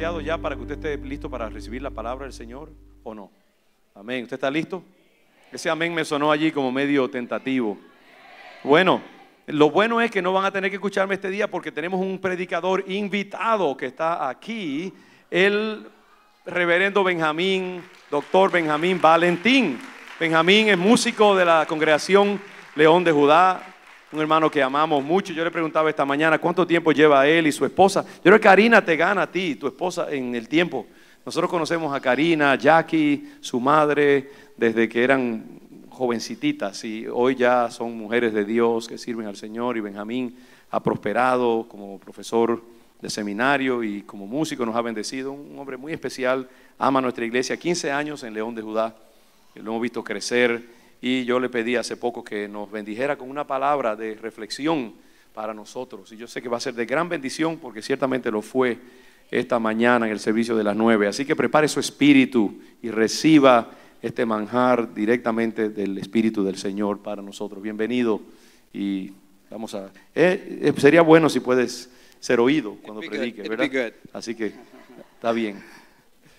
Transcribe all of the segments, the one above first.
demasiado ya para que usted esté listo para recibir la palabra del Señor o no? Amén. ¿Usted está listo? Ese amén me sonó allí como medio tentativo. Bueno, lo bueno es que no van a tener que escucharme este día porque tenemos un predicador invitado que está aquí, el reverendo Benjamín, doctor Benjamín Valentín. Benjamín es músico de la congregación León de Judá, un hermano que amamos mucho. Yo le preguntaba esta mañana cuánto tiempo lleva él y su esposa. Yo creo que Karina te gana a ti, tu esposa, en el tiempo. Nosotros conocemos a Karina, Jackie, su madre, desde que eran jovencititas y hoy ya son mujeres de Dios que sirven al Señor y Benjamín ha prosperado como profesor de seminario y como músico nos ha bendecido, un hombre muy especial, ama nuestra iglesia, 15 años en León de Judá, lo hemos visto crecer y yo le pedí hace poco que nos bendijera con una palabra de reflexión para nosotros y yo sé que va a ser de gran bendición porque ciertamente lo fue esta mañana en el servicio de las nueve, así que prepare su espíritu y reciba este manjar directamente del Espíritu del Señor para nosotros. Bienvenido y vamos a... eh, eh, sería bueno si puedes ser oído cuando predique, ¿verdad? Así que está bien.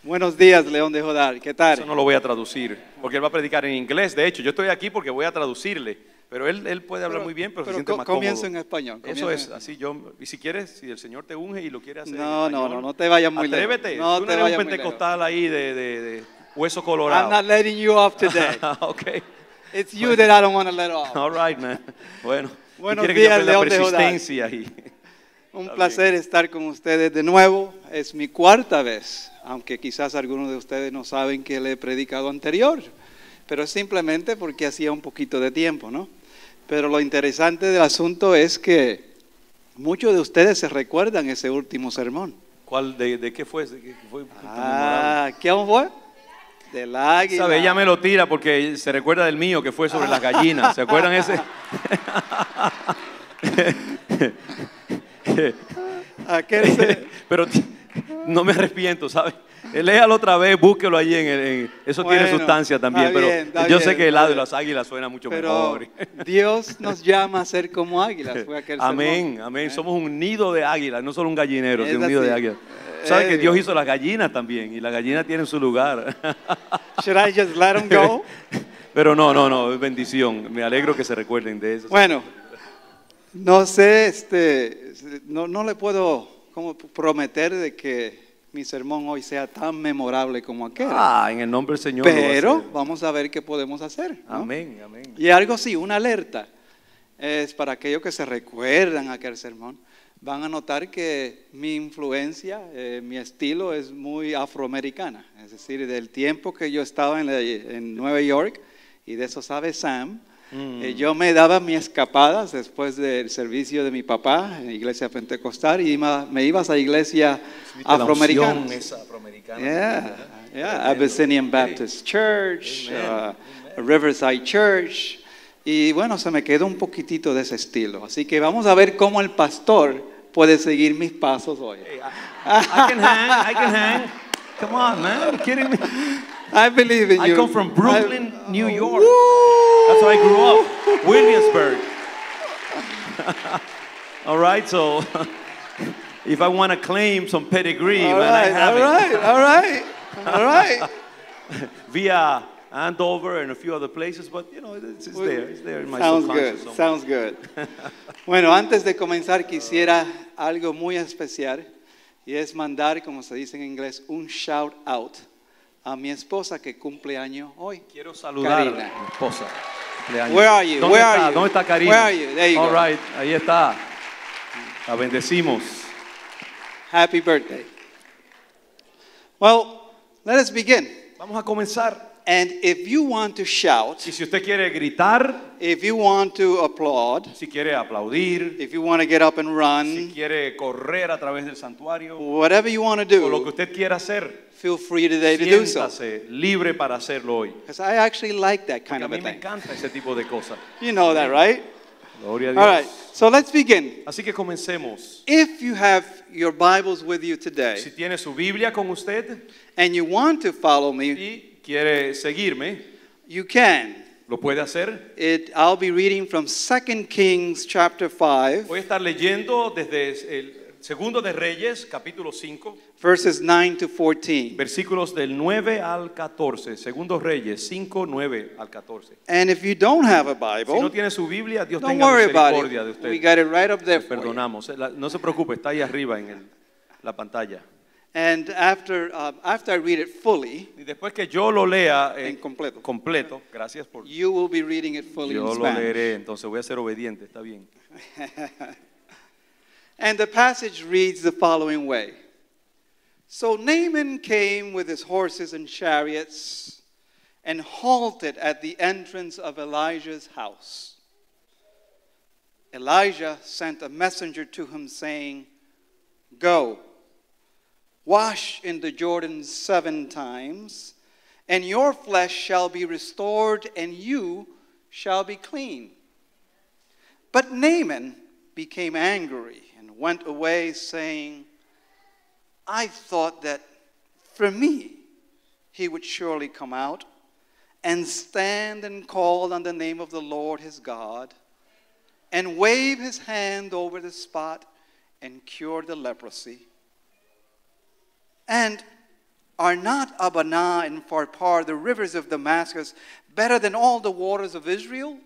Buenos días, León de Jodar. ¿Qué tal? Eso no lo voy a traducir, porque él va a predicar en inglés. De hecho, yo estoy aquí porque voy a traducirle, pero él, él puede hablar muy bien, pero, se siente más comienzo cómodo. en español. Eso comienzo es, en- así yo, y si quieres, si el Señor te unge y lo quiere hacer en No, no, español, no, no te vayas muy lejos. Atrévete, No tú no te eres un pentecostal ahí de, de- de hueso I'm colorado. not letting you off today. okay. It's you that I don't want to let off. All right, man. Bueno, Buenos quieres que yo días, aprenda León de persistencia y Un placer estar con ustedes de nuevo. Es mi cuarta vez, aunque quizás algunos de ustedes no saben que le he predicado anterior, pero es simplemente porque hacía un poquito de tiempo, ¿no? Pero lo interesante del asunto es que muchos de ustedes se recuerdan ese último sermón. ¿Cuál de, de qué fue? ¿De qué fue Ah, ¿qué fue? Del águila. ¿Sabe? Ella me lo tira porque se recuerda del mío que fue sobre las gallinas. ¿Se acuerdan ese? Aquel se- Pero no me arrepiento, ¿sabes? Léalo otra vez, búsquelo allí en, el, en- eso tiene Bueno, sustancia también, pero bien, está yo bien, sé que el lado de las águilas suena mucho Pero mejor. Dios nos llama a ser como águilas. Fue aquel Amén, sermón. amén. ¿Eh? Somos un nido de águilas, no solo un gallinero, sino un nido de águilas. ¿Sabes Eh, que Dios Dios. hizo las gallinas también? Y las gallinas tienen su lugar. Should I just let them go? Pero no, no, no, bendición. Me alegro que se recuerden de eso. Bueno, no sé, este, no, no le puedo como prometer de que mi sermón hoy sea tan memorable como aquel. Ah, en el nombre del Señor. a pero vamos a ver qué podemos hacer. ¿no? Amén, amén. Y algo sí, una alerta. Es para aquellos que se recuerdan aquel sermón. Van a notar que mi influencia, eh, mi estilo es muy afroamericana. Es decir, del tiempo que yo estaba en, la- en Nueva York, y de eso sabe Sam, Mm. eh, yo me daba mis escapadas después del servicio de mi papá en la iglesia pentecostal y me ibas a iglesia afroamericana. Yeah, yeah. Abyssinian. Baptist Church, Amen. uh, Riverside Church. Y bueno, se me quedó un poquitito de ese estilo. Así que vamos a ver cómo el pastor puede seguir mis pasos hoy. Hey, I, I can hang, I can hang. Come on, man. You kidding me? I believe in I you. come from Brooklyn, I- New York. Woo! That's where I grew up. Williamsburg. all right, so if I want to claim some pedigree, All man, I right, have all it. right, all right, all right. Via Andover and a few other places, but you know, it's, it's there. It's there in my Sounds good, somewhere. sounds good. Bueno, antes de comenzar quisiera algo muy especial y es mandar, como se dice en inglés, un shout out a mi esposa que cumple año hoy. Quiero saludar Karina. a mi esposa. Where are you? ¿Dónde Where está? are you? ¿Dónde está Karina? Where are you? There you All go. right, ahí está. La bendecimos. Happy birthday. Well, let us begin. Vamos a comenzar. And if you want to shout, Y si usted quiere gritar, if you want to applaud, si quiere aplaudir, if you want to get up and run, si quiere correr a través del santuario, whatever you want to o lo que do, usted quiera hacer, feel free today to do so. libre para hacerlo hoy. Because I actually like that kind a of a mí me thing. encanta ese tipo de cosas. You know that, right? Gloria a All right, Dios. so let's begin. Así que comencemos. If you have your Bibles with you Si today tiene su Biblia con usted and you want to follow me, y quiere seguirme, you can. lo puede hacer. It, I'll be reading from 2 Kings chapter 5, Voy a estar leyendo desde el Segundo de Reyes, capítulo 5, verses 9 to 14. versículos del 9 al 14. Segundo Reyes 5, 9 al 14. And if you don't have a Si no Bible, tiene su Biblia, Dios tenga misericordia de usted. We got it right up there perdonamos. La- No se preocupe, está ahí arriba en el- la pantalla. And after, uh, after I read it fully, Y después que yo lo lea eh, En completo. completo, gracias por... you will be reading it fully Yo in lo Spanish. leeré, entonces voy a ser obediente, está bien. And the passage reads the following way So Naaman came with his horses and chariots and halted at the entrance of Elijah's house. Elijah sent a messenger to him, saying, Go, wash in the Jordan seven times, and your flesh shall be restored, and you shall be clean. But Naaman became angry and went away, saying, I thought that for me he would surely come out and stand and call on the name of the Lord his God and wave his hand over the spot and cure the leprosy. And are not Abana and Pharpar, the rivers of Damascus, better than all the waters of Israel?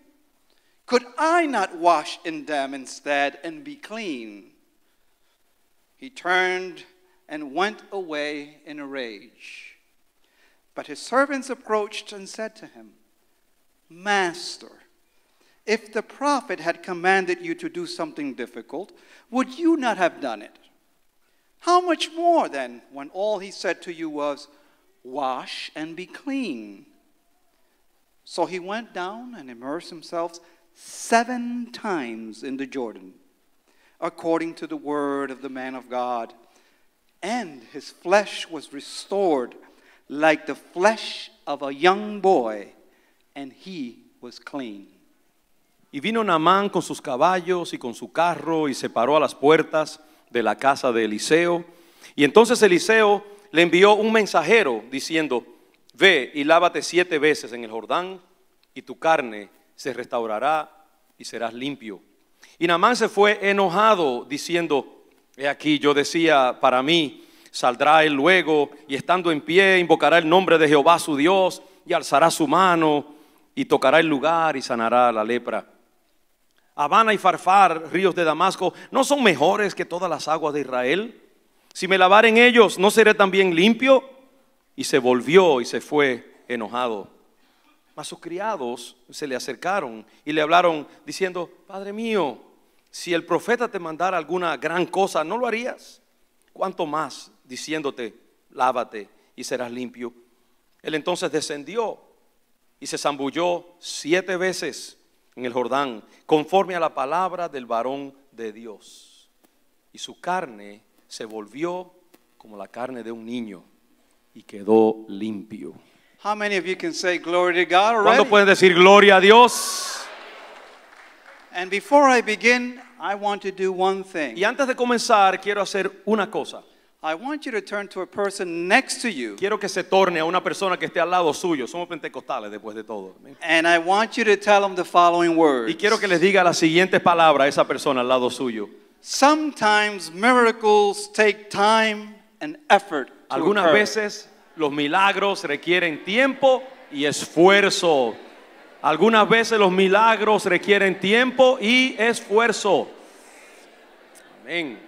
Could I not wash in them instead and be clean? He turned and went away in a rage. But his servants approached and said to him, Master, if the prophet had commanded you to do something difficult, would you not have done it? How much more then when all he said to you was, Wash and be clean? So he went down and immersed himself seven times in the Jordan, according to the word of the man of God. And his flesh was restored like the flesh of a young boy, and he was clean. Y vino Naamán con sus caballos y con su carro y se paró a las puertas de la casa de Eliseo. Y entonces Eliseo le envió un mensajero diciendo, ve y lávate siete veces en el Jordán y tu carne se restaurará y serás limpio. Y Naamán se fue enojado diciendo, he aquí yo decía para mí, saldrá él luego y estando en pie invocará el nombre de Jehová su Dios y alzará su mano y tocará el lugar y sanará la lepra. Habana y Farfar, ríos de Damasco, ¿no son mejores que todas las aguas de Israel? Si me lavar en ellos, ¿no seré también limpio? Y se volvió y se fue enojado. Mas sus criados se le acercaron y le hablaron diciendo, Padre mío, si el profeta te mandara alguna gran cosa, ¿no lo harías? ¿Cuánto más diciéndote, lávate y serás limpio? Él entonces descendió y se zambulló siete veces en el Jordán, conforme a la palabra del varón de Dios. Y su carne se volvió como la carne de un niño y quedó limpio. How many of you can say glory to God ¿Cuándo pueden decir gloria a Dios? And before I begin, I want to do one thing. Y antes de comenzar, quiero hacer una cosa. I want you to turn to a person next to you, Quiero que se torne a una persona que esté al lado suyo. Somos pentecostales después de todo. And I want you to tell them the following words. Y quiero que les diga las siguientes palabras a esa persona al lado suyo. Sometimes miracles take time and effort. to Algunas occur. veces los milagros requieren tiempo y esfuerzo. Algunas veces los milagros requieren tiempo y esfuerzo. Amén.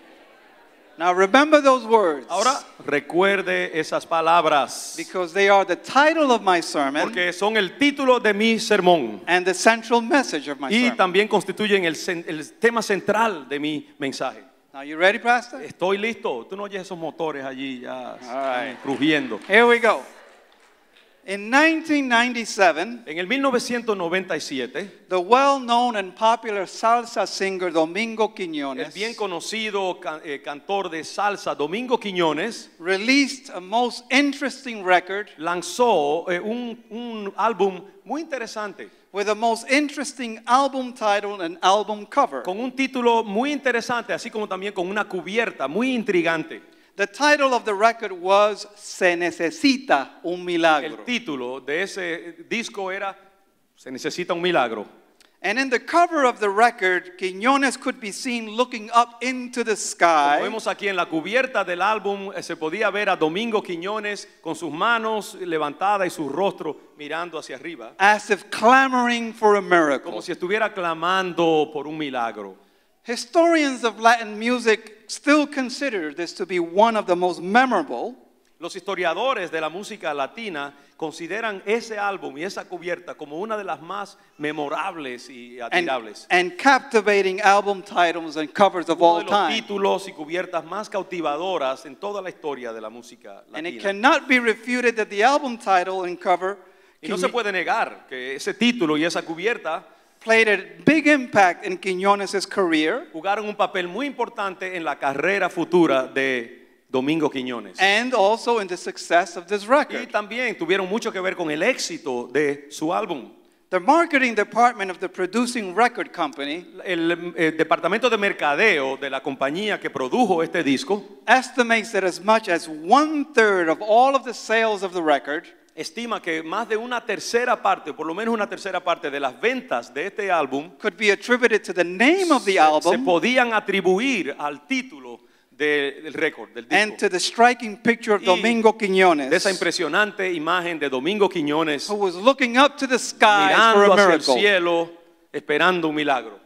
Now remember those words. Ahora recuerde esas palabras because they are the title of my sermon porque son el título de mi sermón and the central message of my y sermon. también constituyen el, tema central de mi mensaje. Now you ready, Pastor? Estoy listo. Tú no oyes esos motores allí ya right. crujiendo. Here we go. In 1997, En el 1997, the well-known and popular salsa singer Domingo el Quiñones bien conocido can- eh, cantor de salsa Domingo Quiñones released a most interesting record lanzó eh, un, un álbum muy interesante with a most interesting album title and album cover. con un título muy interesante, así como también con una cubierta muy intrigante. The title of the record was Se necesita un milagro. El título de ese disco era Se necesita un milagro. And in the cover of the record, Quiñones could be seen looking up into the Como sky vemos aquí en la cubierta del álbum, eh, se podía ver a Domingo Quiñones con sus manos levantadas y su rostro mirando hacia arriba, as if clamoring for a miracle. como si estuviera clamando por un milagro. Historians of Latin music still consider this to be one of the most memorable Los historiadores de la música latina consideran ese álbum y esa cubierta como una de las más memorables y and, admirables. and captivating album titles and covers of all time. títulos y cubiertas más cautivadoras en toda la historia de la música latina. And it cannot be refuted that the album title and cover Y no se puede negar que ese título y esa cubierta played a big impact in Quiñones' career jugaron un papel muy importante en la carrera futura de Domingo Quiñones. and also in the success of this record. Y también tuvieron mucho que ver con el éxito de su álbum. The marketing department of the producing record company El, eh, departamento de mercadeo de la compañía que produjo este disco estimates that as much as one third of all of the sales of the record estima que más de una tercera parte, por lo menos una tercera parte de las ventas de este álbum could be attributed to the name of the se album podían atribuir al título de- del récord, del and disco. to the striking picture of Y Domingo De esa Quiñones, impresionante imagen de Domingo Quiñones who was looking up to the skies for mirando a hacia el miracle. cielo, esperando un milagro.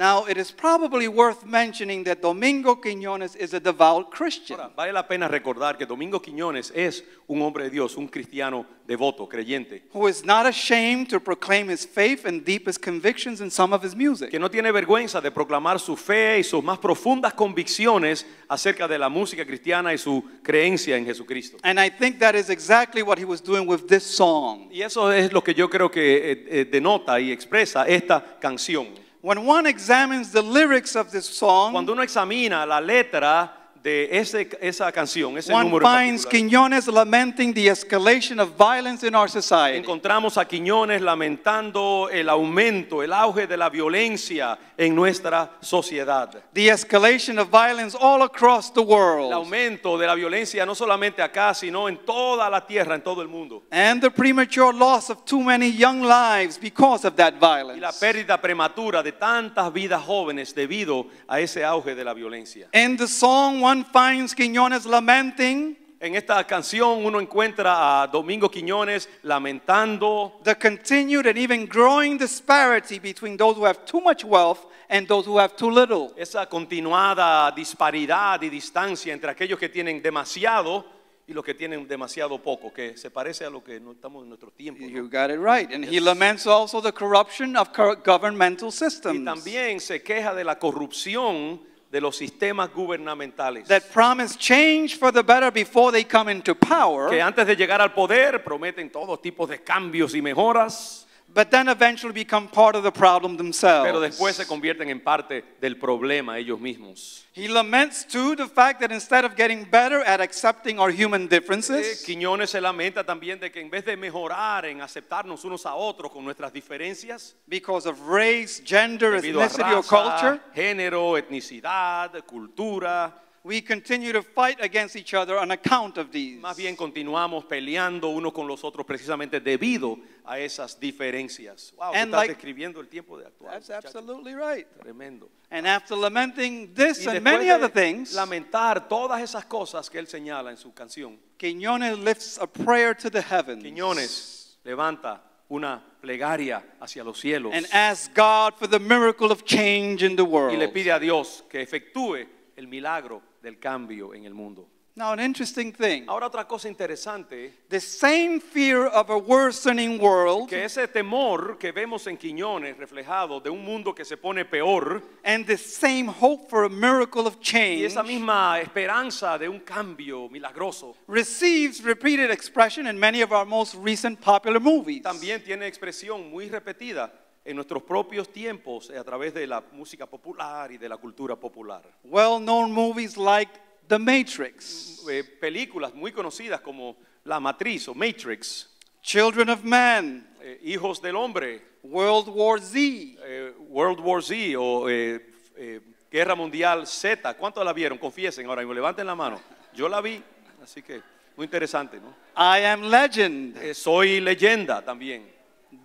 Now, it is probably worth mentioning that Domingo Quiñones is a devout Christian. Ahora, vale la pena recordar que Domingo Quiñones es un hombre de Dios, un cristiano devoto, creyente, who is not ashamed to proclaim his faith and deepest convictions in some of his music. que no tiene vergüenza de proclamar su fe y sus más profundas convicciones acerca de la música cristiana y su creencia en Jesucristo. And I think that is exactly what he was doing with this song. Y eso es lo que yo creo que eh, eh, denota y expresa esta canción. When one examines the lyrics of this song, Cuando uno examina la letra de ese- esa canción, ese one número finds Quiñones lamenting the escalation of violence in our society. encontramos a Quiñones lamentando el aumento, el auge de la violencia en nuestra sociedad. The escalation of violence all across the world. El aumento de la violencia no solamente acá, sino en toda la tierra, en todo el mundo. And the premature loss of too many young lives because of that violence. Y la pérdida prematura de tantas vidas jóvenes debido a ese auge de la violencia. In the song, one finds Quiñones lamenting En esta canción uno encuentra a Domingo Quiñones lamentando the continued and even growing disparity between those who have too much wealth and those who have too little. esa continuada disparidad y distancia entre aquellos que tienen demasiado y los que tienen demasiado poco, que se parece a lo que no estamos en nuestro tiempo. ¿no? You got it right. And he laments also the corruption of governmental Y systems también se queja de la corrupción de los sistemas gubernamentales. that promise change for the better before they come into power que antes de llegar al poder prometen todo tipo de cambios y mejoras, but then eventually become part of the problem pero después se themselves. convierten en parte del problema ellos mismos. He laments too the fact that instead of getting better at accepting our human Eh, differences, Quiñones se lamenta también de que en vez de mejorar en aceptarnos unos a otros con nuestras diferencias, because of race, gender, ethnicity, or culture, género, etnicidad, cultura, we continue to fight against each other on account of these. más bien continuamos peleando unos con los otros precisamente debido a esas diferencias. Wow, And estás like- describiendo el tiempo de actual. That's muchacho. absolutely right. Tremendo. And after lamenting this Y and many de other things, lamentar todas esas cosas que él señala en su canción, Quiñones lifts a prayer to the heavens Quiñones levanta una plegaria hacia los cielos and asks God for the miracle of change in the world. y le pide a Dios que efectúe el milagro del cambio en el mundo. Now, an interesting thing Ahora otra cosa interesante, the same fear of a worsening world que ese temor que vemos en Quiñones reflejado de un mundo que se pone peor and the same hope for a miracle of change. y esa misma esperanza de un cambio milagroso receives repeated expression in many of our most recent popular movies. también tiene expresión muy repetida en nuestros propios tiempos eh, a través de la música popular y de la cultura popular. Well known movies like The Matrix, Eh, películas muy conocidas como La Matriz o Matrix, Children of Man, eh, Hijos del Hombre, World War Z, eh, World War Z o eh, eh, Guerra Mundial Z. ¿Cuántos la vieron? Confiesen ahora mismo, levanten la mano. Yo la vi, así que muy interesante, ¿no? I Am Legend, soy leyenda también.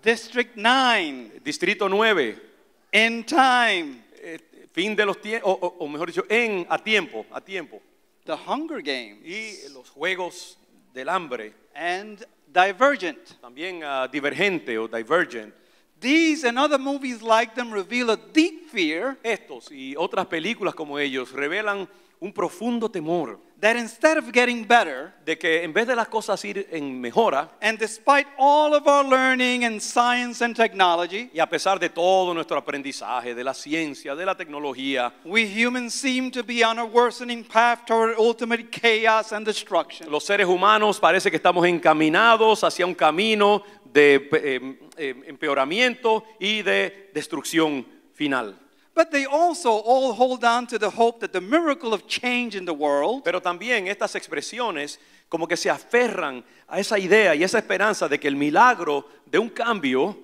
District 9, Distrito 9, In Time, eh, fin de los tiempos, o, o- mejor dicho, en a tiempo, a tiempo. The Hunger Games, Y los juegos del hambre, and Divergent. también ah, Divergente o Divergent. These and other movies like them reveal a deep fear Estos y otras películas como ellos revelan un profundo temor that instead of getting better, de que en vez de las cosas ir en mejora, and despite all of our learning in science and technology, y a pesar de todo nuestro aprendizaje, de la ciencia, de la tecnología, we humans seem to be on a worsening path toward ultimate chaos and destruction. los seres humanos parece que estamos encaminados hacia un camino de eh, eh, empeoramiento y de destrucción final. But they also all hold on to the hope that the miracle of change in the world Pero también estas expresiones como que se aferran a esa idea y esa esperanza de que el milagro de un cambio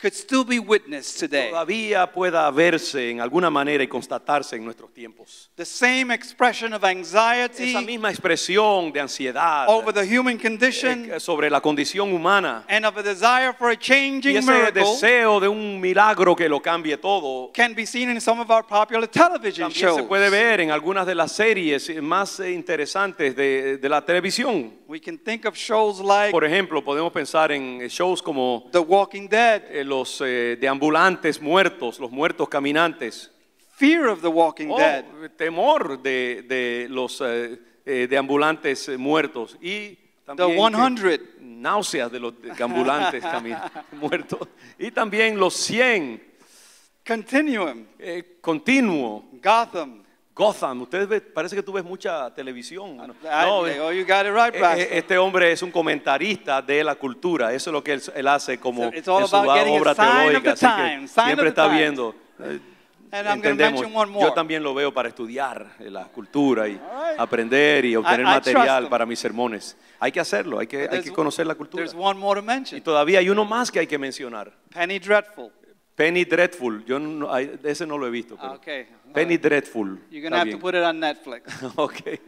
could still be witnessed today. todavía pueda verse en alguna manera y constatarse en nuestros tiempos. The same expression of anxiety Esa misma expresión de ansiedad over the human condition eh, sobre la condición humana and of a desire for a y changing ese miracle deseo de un milagro que lo cambie todo can be seen in some of our popular television también shows. se puede ver en algunas de las series más eh, interesantes de, de la televisión. We can think of shows like Por ejemplo, podemos pensar en eh, shows como The Walking Dead, los eh, deambulantes muertos, los muertos caminantes. Fear of the Walking Oh, Dead, temor de, de los eh, eh, deambulantes muertos. Y The también que- 100. náuseas de los deambulantes muertos. Y también los 100, Continuum, eh, continuo. Gotham. Gotham, ustedes ve- parece que tú ves mucha televisión. ¿no? I- No, oh, you got it right, Pastor. eh, este hombre es un comentarista de la cultura, eso es lo que él, él hace como So en su obra teológica, así que siempre está times. viendo. eh, And entendemos. mention one more. Yo también lo veo para estudiar eh, la cultura y right. aprender y obtener I trust material para mis sermones. Hay que hacerlo, hay que, hay que conocer la cultura. One more to Y todavía hay uno más que hay que mencionar. Penny Dreadful. Penny Dreadful, yo no, ese no lo he visto. pero- Ah, Okay. Penny Dreadful. You're going to está have bien. to put it on Netflix. ok,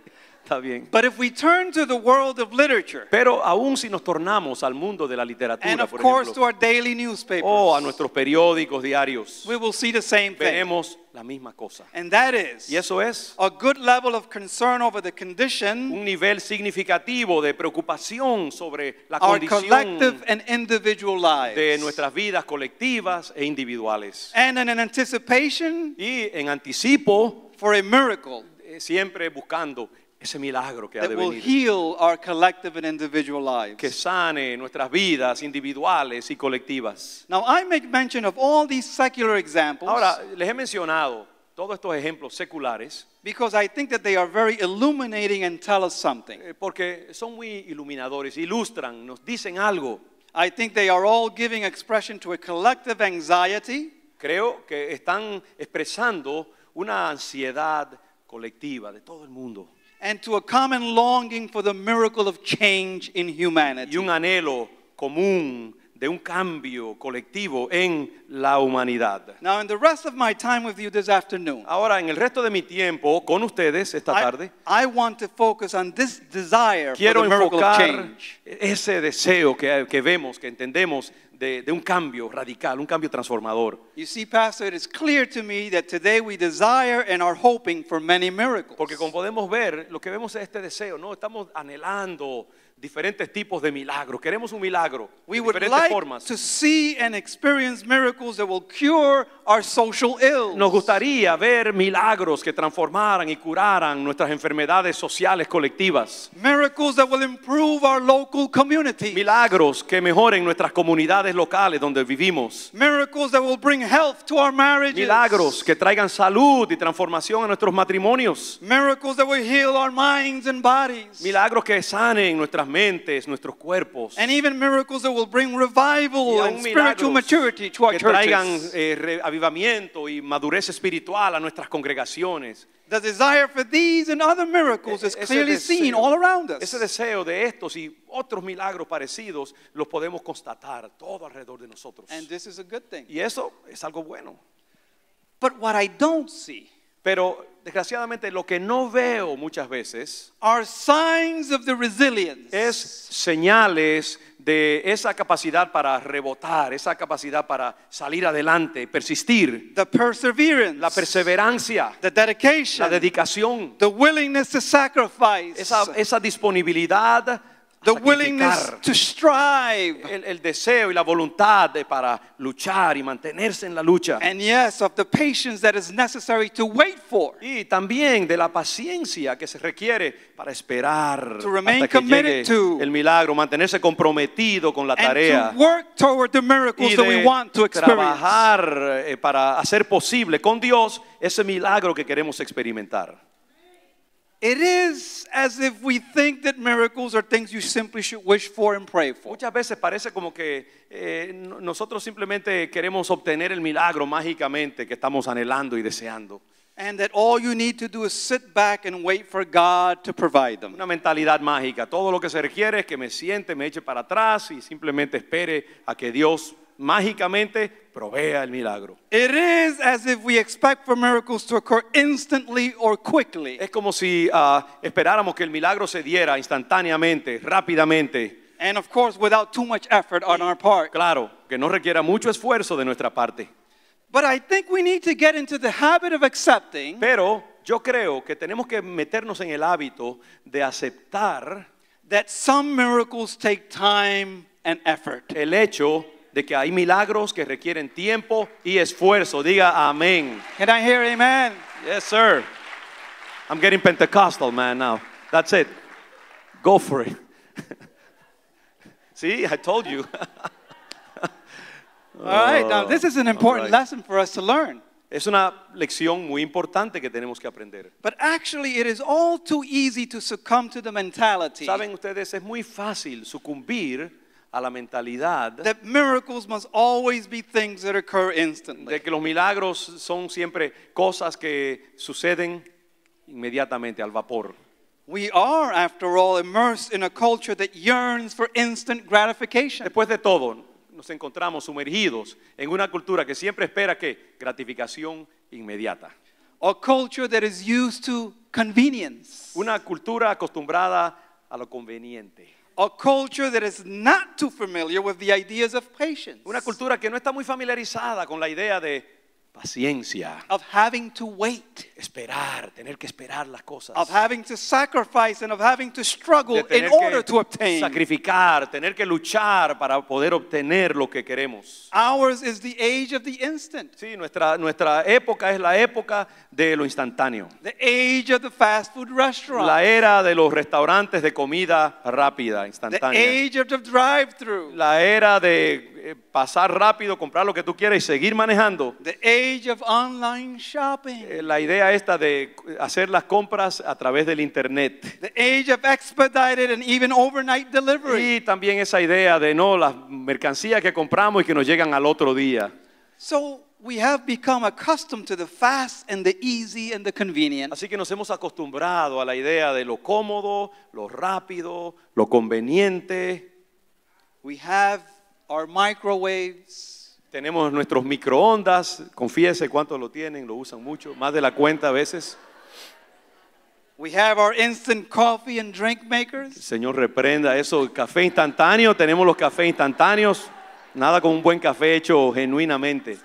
está bien. But if we turn to the world of literature, Pero aún si nos tornamos al mundo de la literatura, and of por course to our daily newspapers, o a nuestros periódicos diarios, we will see the same thing. la misma cosa. And that is Y eso es a good level of concern over the condition, un nivel significativo de preocupación sobre la our condición collective and individual lives. de nuestras vidas colectivas e individuales. and in an anticipation Y en anticipo, for a miracle eh, siempre buscando ese milagro que ha that de will venir. heal our collective and individual que lives. sane nuestras vidas individuales y colectivas. Now, I make mention of all these secular examples Ahora, les he mencionado todos estos ejemplos seculares because I think that they are very illuminating and tell us something. eh, porque son muy iluminadores, ilustran, nos dicen algo. I think they are all giving expression to a collective anxiety Creo que están expresando una ansiedad colectiva de todo el mundo and to a common longing for the miracle of change in humanity. y un anhelo común de un cambio colectivo en la humanidad. Now, in the rest of my time with you this afternoon, Ahora, en el resto de mi tiempo con ustedes esta I, tarde, I want to focus on this desire for the miracle of enfocar change. ese deseo que, que vemos, que entendemos de, de un cambio radical, un cambio transformador. You see, Pastor, it is clear to me that today we desire and are hoping for many miracles. Porque como podemos ver, lo que vemos es este deseo, ¿no? Estamos anhelando diferentes tipos de milagros. Queremos un milagro we de would diferentes like formas. to see and experience miracles that will cure our social ills. Nos gustaría ver milagros que transformaran y curaran nuestras enfermedades sociales colectivas. Miracles that will improve our local community. Milagros que mejoren nuestras comunidades locales donde vivimos. Miracles that will bring health to our marriages. Milagros que traigan salud y transformación a nuestros matrimonios. Miracles that will heal our minds and bodies. Milagros que sanen nuestras mentes, nuestros cuerpos. And even miracles that will bring revival and spiritual maturity to our que traigan churches. eh, avivamiento y madurez espiritual a nuestras congregaciones. The desire for these and other miracles is Ese clearly seen all around us. ese deseo de estos y otros milagros parecidos los podemos constatar todo alrededor de nosotros. And this is a good thing. Y eso es algo bueno. But what I don't see Pero desgraciadamente lo que no veo muchas veces are signs of the resilience es señales de esa capacidad para rebotar, esa capacidad para salir adelante, persistir, the perseverance, la perseverancia, the dedication, la dedicación, the willingness to sacrifice, esa, esa disponibilidad the willingness to strive, el, el deseo y la voluntad de para luchar y mantenerse en la lucha. and yes, of the patience that is necessary to wait for. Y también de la paciencia que se requiere para esperar To remain hasta que committed llegue to- el milagro, mantenerse comprometido con la And tarea to work toward the miracles y that we want to experience. trabajar eh, para hacer posible con Dios ese milagro que queremos experimentar. It is as if we think that miracles are things you simply should wish for and pray for. Muchas veces parece como que eh, nosotros simplemente queremos obtener el milagro mágicamente que estamos anhelando y deseando. And that all you need to do is sit back and wait for God to provide them. Una mentalidad mágica. Todo lo que se requiere es que me siente, me eche para atrás y simplemente espere a que Dios mágicamente provea el milagro. It is as if we expect for miracles to occur instantly or quickly. Es como si ah, esperáramos que el milagro se diera instantáneamente, rápidamente. And of course, without too much effort on our part. Claro, que no requiera mucho esfuerzo de nuestra parte. But I think we need to get into the habit of accepting Pero yo creo que tenemos que meternos en el hábito de aceptar that some miracles take time and effort. el hecho de que hay milagros que requieren tiempo y esfuerzo. Diga amén. Can I hear amen? Yes, sir. I'm getting Pentecostal, man, now. That's it. Go for it. See, I told you. All right, now this is an oh, important right. lesson for us to learn. Es una lección muy importante que tenemos que aprender. But actually, it is all too easy to succumb to the mentality Saben ustedes, es muy fácil sucumbir a la mentalidad that miracles must always be things that occur instantly. de que los milagros son siempre cosas que suceden inmediatamente al vapor. We are, after all, immersed in a culture that yearns for instant gratification. Después de todo, nos encontramos sumergidos en una cultura que siempre espera que gratificación inmediata. A culture that is used to convenience. Una cultura acostumbrada a lo conveniente. A culture that is not too familiar with the ideas of patience. Una cultura que no está muy familiarizada con la idea de paciencia, of having to wait, esperar, tener que esperar las cosas. of having to sacrifice, and of having to struggle de in order to obtain. sacrificar, tener que luchar para poder obtener lo que queremos. Ours is the age of the instant, Sí, nuestra, nuestra época es la época de lo instantáneo. the age of the fast food restaurant, La era de los restaurantes de comida rápida, the instantánea. age of the drive-through, La era de pasar rápido, comprar lo que tú quieras y seguir manejando. the age of online shopping, Eh, La idea esta de hacer las compras a través del internet. the age of expedited and even overnight delivery. Y también esa idea de no las mercancías que compramos y que nos llegan al otro día. So we have become accustomed to the fast and the easy and the convenient. Así que nos hemos acostumbrado a la idea de lo cómodo, lo rápido, lo conveniente. We have our microwaves. Tenemos nuestros microondas, confiese cuántos lo tienen, lo usan mucho, más de la cuenta a veces. We have our instant coffee and drink El makers. Señor reprenda eso, café instantáneo, tenemos los cafés instantáneos, nada con un buen café hecho genuinamente,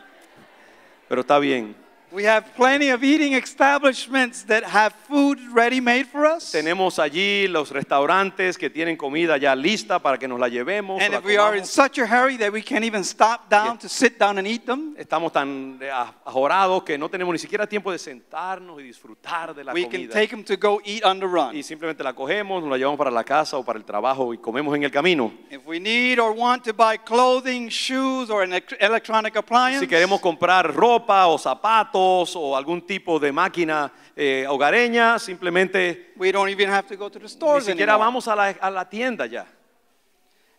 pero está bien. We have plenty of eating establishments that have food ready made for us. Tenemos allí los restaurantes que tienen comida ya lista para que nos la llevemos. And la if we are in such a hurry that we can't even stop down to sit down and eat them, Estamos tan eh, ajorados que no tenemos ni siquiera tiempo de sentarnos y disfrutar de la we can comida. take them to go eat on the run. Y simplemente la cogemos, nos la llevamos para la casa o para el trabajo y comemos en el camino. If we need or want to buy clothing, shoes, or an elec- electronic appliance, Si queremos comprar ropa o zapatos o algún tipo de máquina eh, hogareña, simplemente we don't even have to go to the ni stores siquiera anymore. vamos a la, a la tienda ya.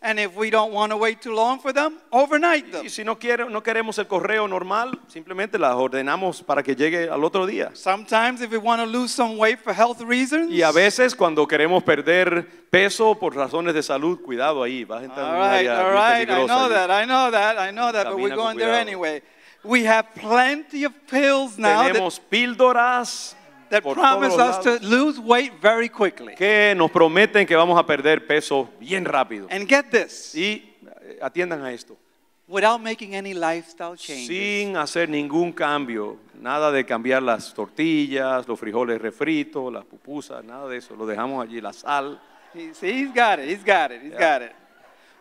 And if we don't want to wait too long for them, overnight them. Y si no, quiere, no queremos el correo normal, simplemente las ordenamos para que llegue al otro día. Sometimes if we want to lose some weight for health reasons, Y a veces cuando queremos perder peso por razones de salud, cuidado ahí, vas a entrar en All un right, área all muy right. I peligrosa know that. I know that. I know that. But we're con going there cuidado. anyway. We have plenty of pills now that, Tenemos píldoras that por promise us to lose weight very quickly. que nos prometen que vamos a perder peso bien rápido. And get this, Y eh, atiendan a esto. without making any lifestyle changes. Sin hacer ningún cambio, nada de cambiar las tortillas, los frijoles refritos, las pupusas, nada de eso. Lo dejamos allí, la sal. He- See, he's got it, he's got it, he's Yeah. got it.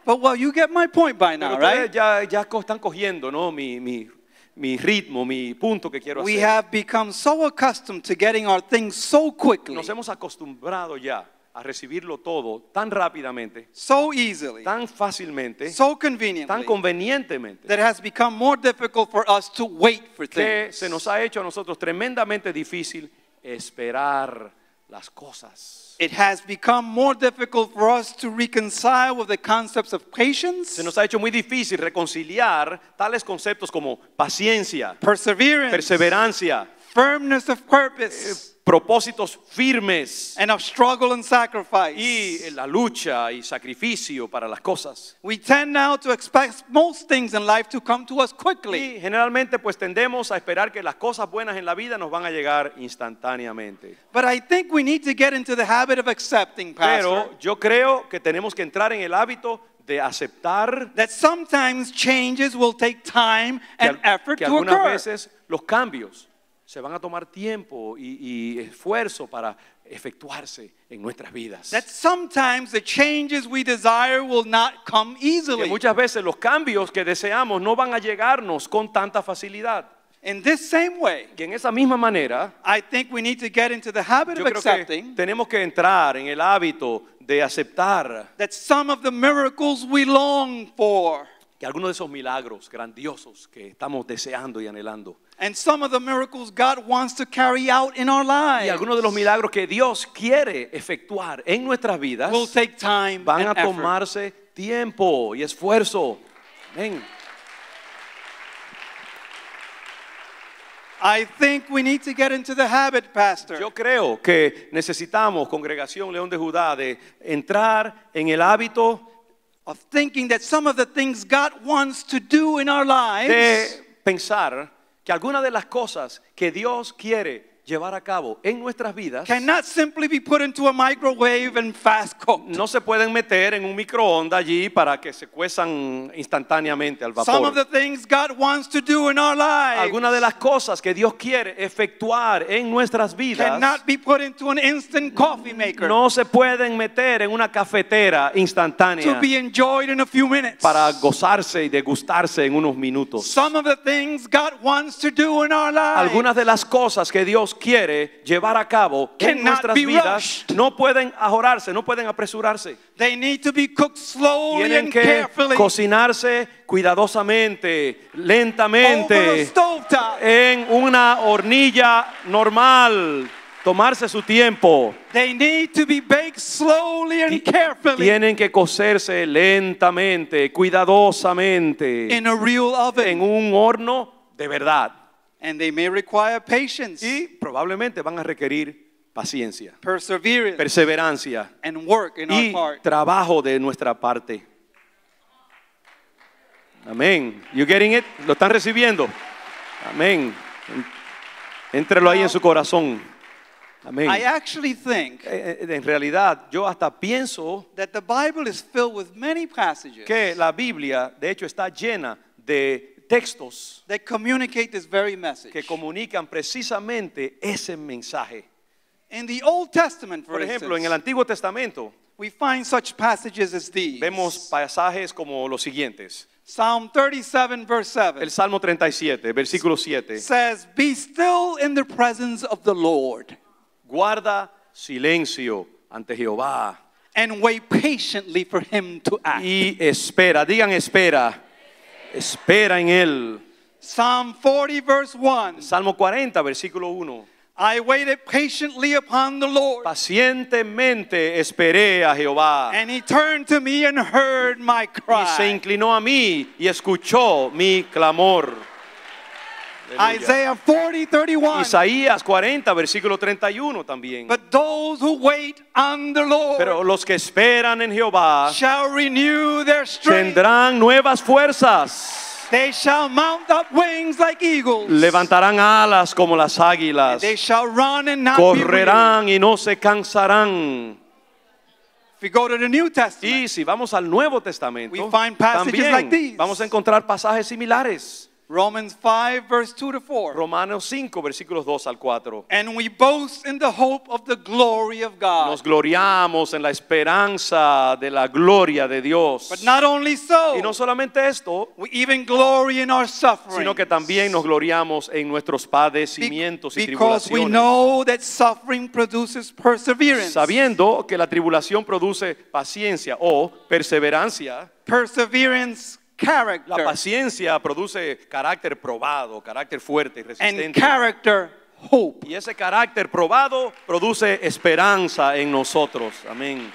But well, you get my point by Pero now, ustedes right? ya, ya co- están cogiendo ¿no? mi, mi, mi ritmo, mi punto que quiero We hacer. have become so accustomed to getting our things so quickly, Nos hemos acostumbrado ya a recibirlo todo tan rápidamente, so easily, tan fácilmente, so tan conveniently, convenientemente, that it has become more difficult for us to wait for que things. se nos ha hecho a nosotros tremendamente difícil esperar las cosas. It has become more difficult for us to reconcile with the concepts of patience, Se nos ha hecho muy difícil reconciliar tales conceptos como paciencia, perseverance, perseverancia, firmness of purpose, eh, propósitos firmes and of struggle and sacrifice. y la lucha y sacrificio para las cosas. We tend now to expect most things in life to come to us quickly. Y generalmente pues tendemos a esperar que las cosas buenas en la vida nos van a llegar instantáneamente. But I think we need to get into the habit of accepting, Pastor, Pero yo creo que tenemos que entrar en el hábito de aceptar that sometimes changes will take time and effort que to algunas occur. veces los cambios se van a tomar tiempo y, y esfuerzo para efectuarse en nuestras vidas. That sometimes the changes we desire will not come Que easily. muchas veces los cambios que deseamos no van a llegarnos con tanta facilidad. In this same way, Y en esa misma manera, I think we need to get into the habit of creo que accepting tenemos que entrar en el hábito de aceptar that some of the miracles we long for que algunos de esos milagros grandiosos que estamos deseando y anhelando, and some of the miracles God wants to carry out in our lives y algunos de los milagros que Dios quiere efectuar en nuestras vidas, will take time van a and effort. tomarse tiempo y esfuerzo. Amén. I think we need to get into the habit, Pastor, Yo creo que necesitamos, congregación León de Judá, de entrar en el hábito of thinking that some of the things God wants to do in our lives de pensar que algunas de las cosas que Dios quiere llevar a cabo en nuestras vidas cannot simply be put into a microwave and fast cooked. no se pueden meter en un microondas allí para que se cuezan instantáneamente al Some vapor. of the things God wants to do in our lives Algunas de las cosas que Dios quiere efectuar en nuestras vidas cannot be put into an instant coffee maker no se pueden meter en una cafetera to instantánea be enjoyed in a few minutes. para gozarse y degustarse en unos minutos. Some of the things God wants to do in our lives Algunas de las cosas que Dios quiere llevar a cabo en nuestras vidas no pueden ajorarse, no pueden apresurarse. they need to be cooked slowly Tienen and que carefully cocinarse cuidadosamente, lentamente, en una hornilla normal. Tomarse su tiempo. They need to be baked slowly and carefully Tienen que cocerse lentamente, cuidadosamente, in a real oven. en un horno de verdad. And they may require patience, Y probablemente van a requerir paciencia, perseverance, perseverancia and work in y our part. trabajo de nuestra parte. Amén. You getting it? ¿Lo están recibiendo? Amén. Éntrelo ahí en su corazón. Amén. I actually think Eh, eh, En realidad, yo hasta pienso that the Bible is filled with many passages que la Biblia, de hecho, está llena de textos that communicate this very message. que comunican precisamente ese mensaje. In the Old Testament, for Por ejemplo, en el instance, Antiguo Testamento we find such passages as these. vemos pasajes como los siguientes. Psalm 37, verse 7 El Salmo 37, versículo 7. says, Be still in the presence of the Lord Guarda silencio ante Jehová and wait patiently for him to act. y espera. Digan espera. Espera en él. Psalm 40, verse 1 Salmo 40, versículo 1. I waited patiently upon the Lord, Pacientemente esperé a Jehová and he turned to me and heard my y se cry. inclinó a mí y escuchó mi clamor. Isaiah 40, 31. Isaías 40, versículo 31 también. But those who wait on the Lord Pero los que esperan en Jehová shall renew their strength. tendrán nuevas fuerzas. They shall mount up wings like eagles. Levantarán alas como las águilas. They shall run and not be weary. Correrán y no se cansarán. If we go to the New Testament, Y si vamos al Nuevo Testamento, We find passages también like these. vamos a encontrar pasajes similares. Romans 5, verse 2 to 4. Romanos 5, versículos 2 al 4. And we boast in the hope of the glory of God. Nos gloriamos en la esperanza de la gloria de Dios. But not only so, Y no solamente esto, we even glory in our suffering. sino que también nos gloriamos en nuestros padecimientos y because we know that suffering produces perseverance. Sabiendo que la tribulación produce paciencia o perseverancia, Perseverance, la character. paciencia produce carácter probado, carácter fuerte y And resistente. character, hope. Y ese carácter probado produce esperanza en nosotros. Amén.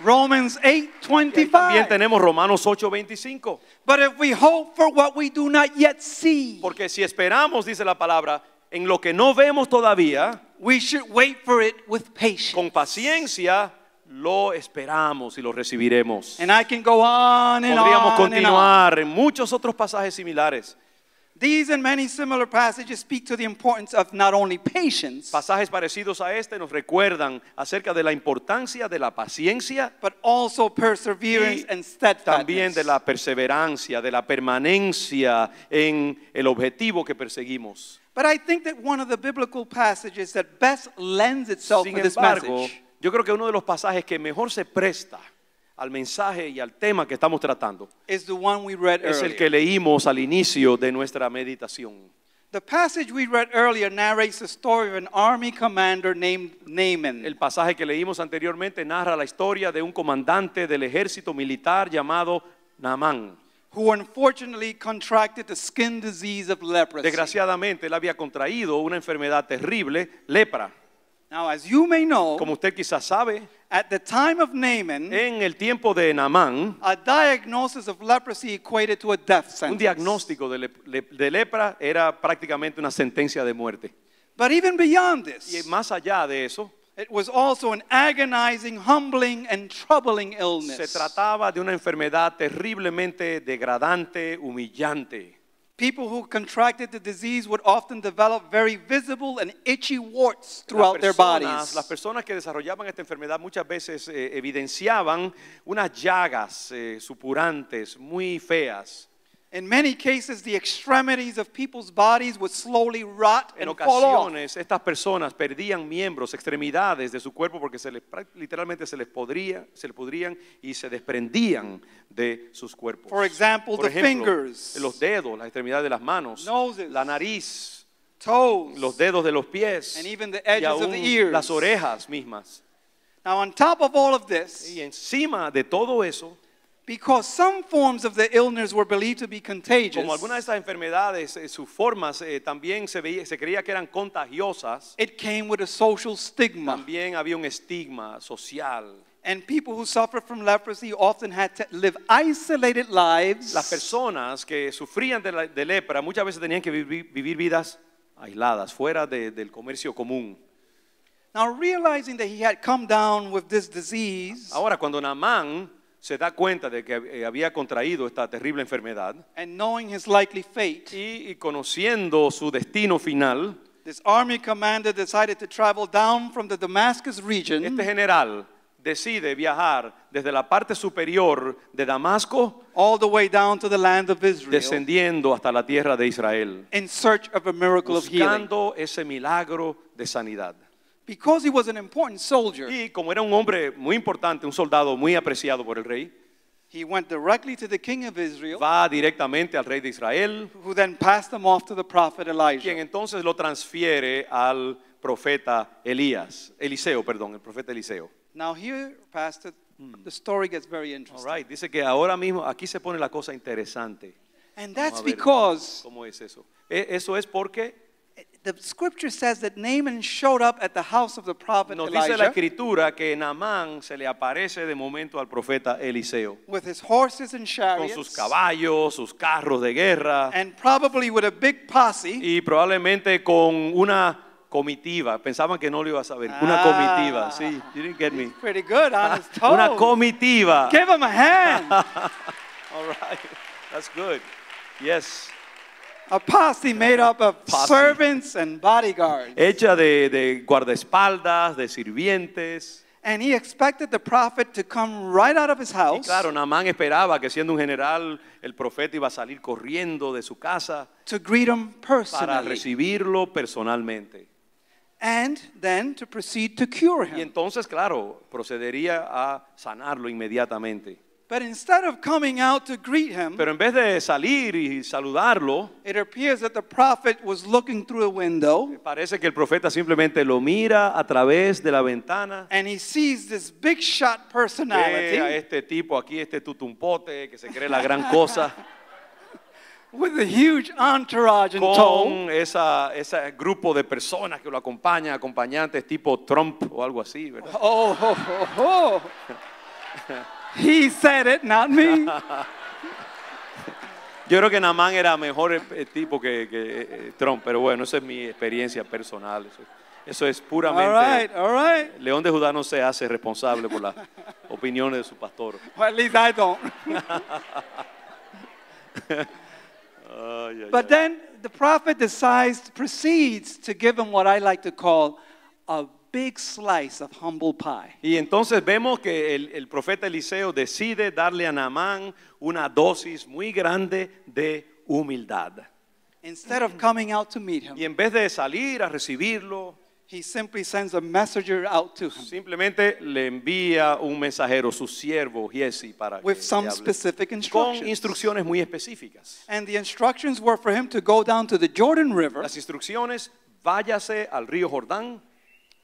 Romans 8, Y ahí también 25. tenemos Romanos 8:25. But if we hope for what we do not yet see, Porque si esperamos, dice la palabra, en lo que no vemos todavía, we should wait for it with patience. con paciencia lo esperamos y lo recibiremos. And I can go on and Podríamos on and on. continuar en muchos otros pasajes similares. These and many similar passages speak to the importance of not only patience, Pasajes parecidos a este nos recuerdan acerca de la importancia de la paciencia, but also perseverance and steadfastness. también de la perseverancia, de la permanencia en el objetivo que perseguimos. But I think that one of the biblical passages that best lends itself Sin to this embargo, message yo creo que uno de los pasajes que mejor se presta al mensaje y al tema que estamos tratando es el que leímos al inicio de nuestra meditación. The passage we read earlier narrates the story of an army commander named Naaman. El pasaje que leímos anteriormente narra la historia de un comandante del ejército militar llamado Naamán. who unfortunately contracted the skin disease of leprosy. Desgraciadamente, él había contraído una enfermedad terrible, lepra. Now, as you may know, Como usted quizás sabe, at the time of Naaman, en el tiempo de Naamán, a diagnosis of leprosy equated to a death un sentence. diagnóstico de, lep- le- de lepra era prácticamente una sentencia de muerte. But even beyond Y this, más allá de eso, it was also an agonizing, humbling, and troubling illness. se trataba de una enfermedad terriblemente degradante, humillante. People who contracted the disease would often develop very visible and itchy warts throughout their bodies. las personas que desarrollaban esta enfermedad muchas veces eh, evidenciaban unas llagas eh, supurantes muy feas. In many cases, the extremities of people's bodies would slowly rot En and fall off. ocasiones estas personas perdían miembros, extremidades de su cuerpo porque se les, prac- literalmente se les, podría, se les podrían y se desprendían de sus cuerpos. For example, Por the ejemplo, fingers. los dedos, las extremidades de las manos, Noses. la nariz, Toes. los dedos de los pies And even the y edges of aún the ears. las orejas mismas. Now, on top of all of this, Y encima de todo eso, because some forms of the illness were believed to be contagious, como algunas de estas enfermedades, eh, sus formas eh, también se, veía, se creía que eran contagiosas, it came with a social stigma. también había un estigma social. And people who suffered from leprosy often had to live isolated lives Las personas que sufrían de, la- de lepra muchas veces tenían que vivir, vivir vidas aisladas, fuera de- del comercio común. Now, realizing that he had come down with this disease Ahora, cuando Naamán se da cuenta de que eh, había contraído esta terrible enfermedad and knowing his likely fate, y, y conociendo su destino final, this army commander decided to travel down from the Damascus region este general decide viajar desde la parte superior de Damasco, all the way down to the land of Israel descendiendo hasta la tierra de Israel, in search of a miracle of healing. buscando ese milagro de sanidad. Because he was an important soldier, Y como era un hombre muy importante, un soldado muy apreciado por el rey, he went directly to the king of Israel, va directamente al rey de Israel, who then passed him off to the prophet quien Elijah. entonces lo transfiere al profeta Elías, Eliseo, perdón, el profeta Eliseo. Now, here, Pastor, the story gets very All interesting. right, dice que ahora mismo aquí se pone la cosa interesante. And Vamos that's a ver because ¿Cómo es eso? E- Eso es porque the scripture says that Naaman showed up at the house of the prophet nos dice la escritura que Naamán se le aparece de momento al profeta Eliseo with his horses and con chariots sus caballos, sus carros de guerra and probably with a big posse. y probablemente con una comitiva. Pensaban que no lo iba a saber. Una Ah. comitiva, sí. You didn't get me. Pretty good on his toes. Una comitiva. Give him a hand. All right. That's good. Yes. A posse made up of Posse. servants and bodyguards. Hecha de, de guardaespaldas, de sirvientes. And he expected the prophet to come right out of his Y house claro, Naamán esperaba que siendo un general, el profeta iba a salir corriendo de su casa to greet him para personally recibirlo personalmente. and then to proceed to cure Y him. entonces, claro, procedería a sanarlo inmediatamente. But instead of coming out to greet him, Pero en vez de salir y saludarlo, it appears that the prophet was looking through a window parece que el profeta simplemente lo mira a través de la ventana. and he sees this big shot Ve a personality este tipo aquí, este tutumpote que se cree la gran cosa, with a huge entourage in tow. con esa, ese grupo de personas que lo acompañan, acompañantes tipo Trump o algo así, ¿verdad? Oh, oh, oh, oh. He said it, not me. Yo creo que Namán era mejor eh, eh, tipo que, que, eh, Trump, pero bueno, esa es mi experiencia personal. Eso, eso es All puramente... right, all right. León de Judá no se hace responsable por las opiniones de su pastor. Well, at least I don't. But then the prophet decides, proceeds to give him what I like to call a big slice of humble pie. Y entonces vemos que el, el profeta Eliseo decide darle a Naamán una dosis muy grande de humildad. Instead of coming out to meet Y him, en vez de salir a recibirlo, he simply sends a messenger out to him simplemente le envía un mensajero, su siervo Giesi, para que with le some hable. specific con instructions. instrucciones muy específicas. And the instructions were for him to go down to the Jordan River Las instrucciones, váyase al río Jordán,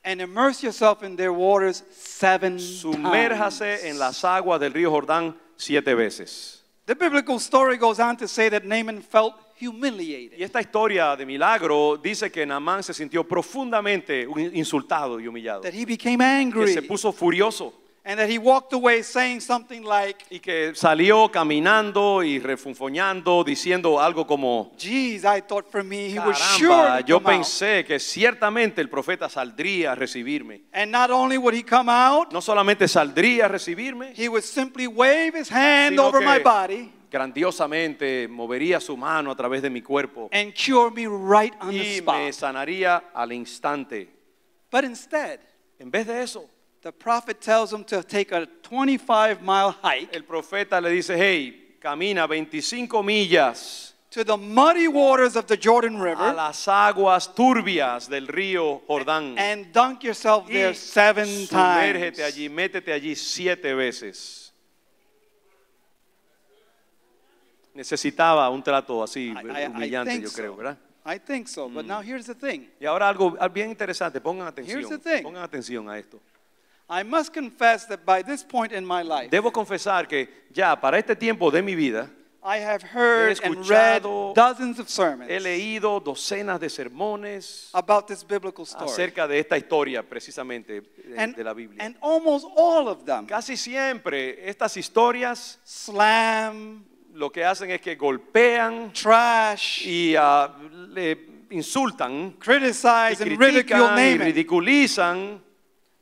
and immerse yourself in their waters seven sumérjase times. en las aguas del río Jordán siete veces. The biblical story goes on to say that Naaman felt humiliated. Y esta historia de milagro dice que Naamán se sintió profundamente insultado y humillado. That he became angry. Que se puso furioso And that he walked away saying something like, y que salió caminando y refunfoñando diciendo algo como, Geez, I thought for me he was sure yo come out. pensé que ciertamente el profeta saldría a recibirme. And not only would he come out, No solamente saldría a recibirme, he would simply wave his hand over my body grandiosamente movería su mano a través de mi cuerpo and cure me right on the y me spot. sanaría al instante. But instead, En vez de eso, the prophet tells him to take a 25 mile hike el profeta le dice, hey, camina 25 millas to the muddy waters of the Jordan a River las aguas turbias del río Jordán and dunk yourself there seven sumérgete times. allí, métete allí siete veces. Necesitaba un trato así, I- yo creo, so. ¿verdad? I think so. But now here's the thing. Y ahora algo bien interesante, pongan atención, pongan atención a esto. I must confess that by this point in my life, Debo confesar que ya para este tiempo de mi vida I have heard and read escuchado, dozens of sermons he leído docenas de sermones about this biblical story. acerca de esta historia precisamente de, and, de la Biblia. and almost all of them Casi siempre estas historias slam, lo que hacen es que golpean trash, y ah, le insultan, y criticize, and ridicule critican y Naaman ridiculizan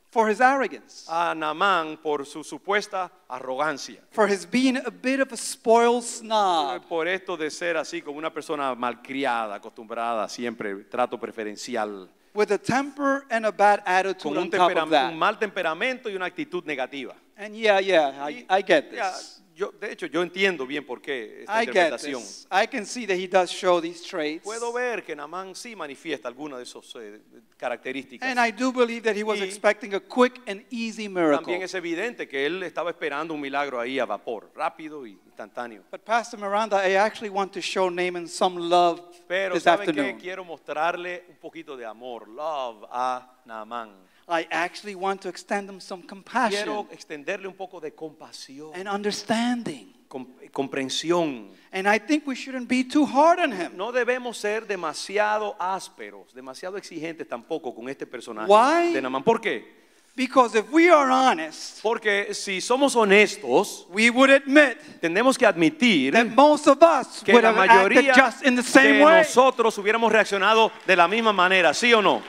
for his arrogance, a Naamán por su supuesta arrogancia. for his being a bit of a spoiled snob, eh, Por esto de ser así como una persona malcriada, acostumbrada siempre trato preferencial, with a temper and a bad attitude con on un, top of that. un mal temperamento y una actitud negativa. And yeah, yeah, I, I get this. Yo, de hecho, yo entiendo bien por qué esta I get interpretación. this. I can see that he does show these traits. Puedo ver que Naamán sí manifiesta alguna de esas eh, características. And I do believe that he was Y- expecting a quick and easy miracle. También es evidente que él estaba esperando un milagro ahí a vapor, rápido y instantáneo. But Pastor Miranda, I actually want to show Naaman some love Pero this ¿saben qué? afternoon. Quiero mostrarle un poquito de amor, love a Naamán. I actually want to extend him some compassion Quiero extenderle un poco de compasión, and understanding. com- comprensión. And I think we shouldn't be too hard on him. No debemos ser demasiado ásperos, demasiado exigentes tampoco con este personaje Why? de. ¿Por qué? Because if we are honest, Porque si somos honestos, we would admit tenemos que admitir that most of us que would la have acted mayoría just in the same de way. nosotros hubiéramos reaccionado de la misma manera, ¿sí o no?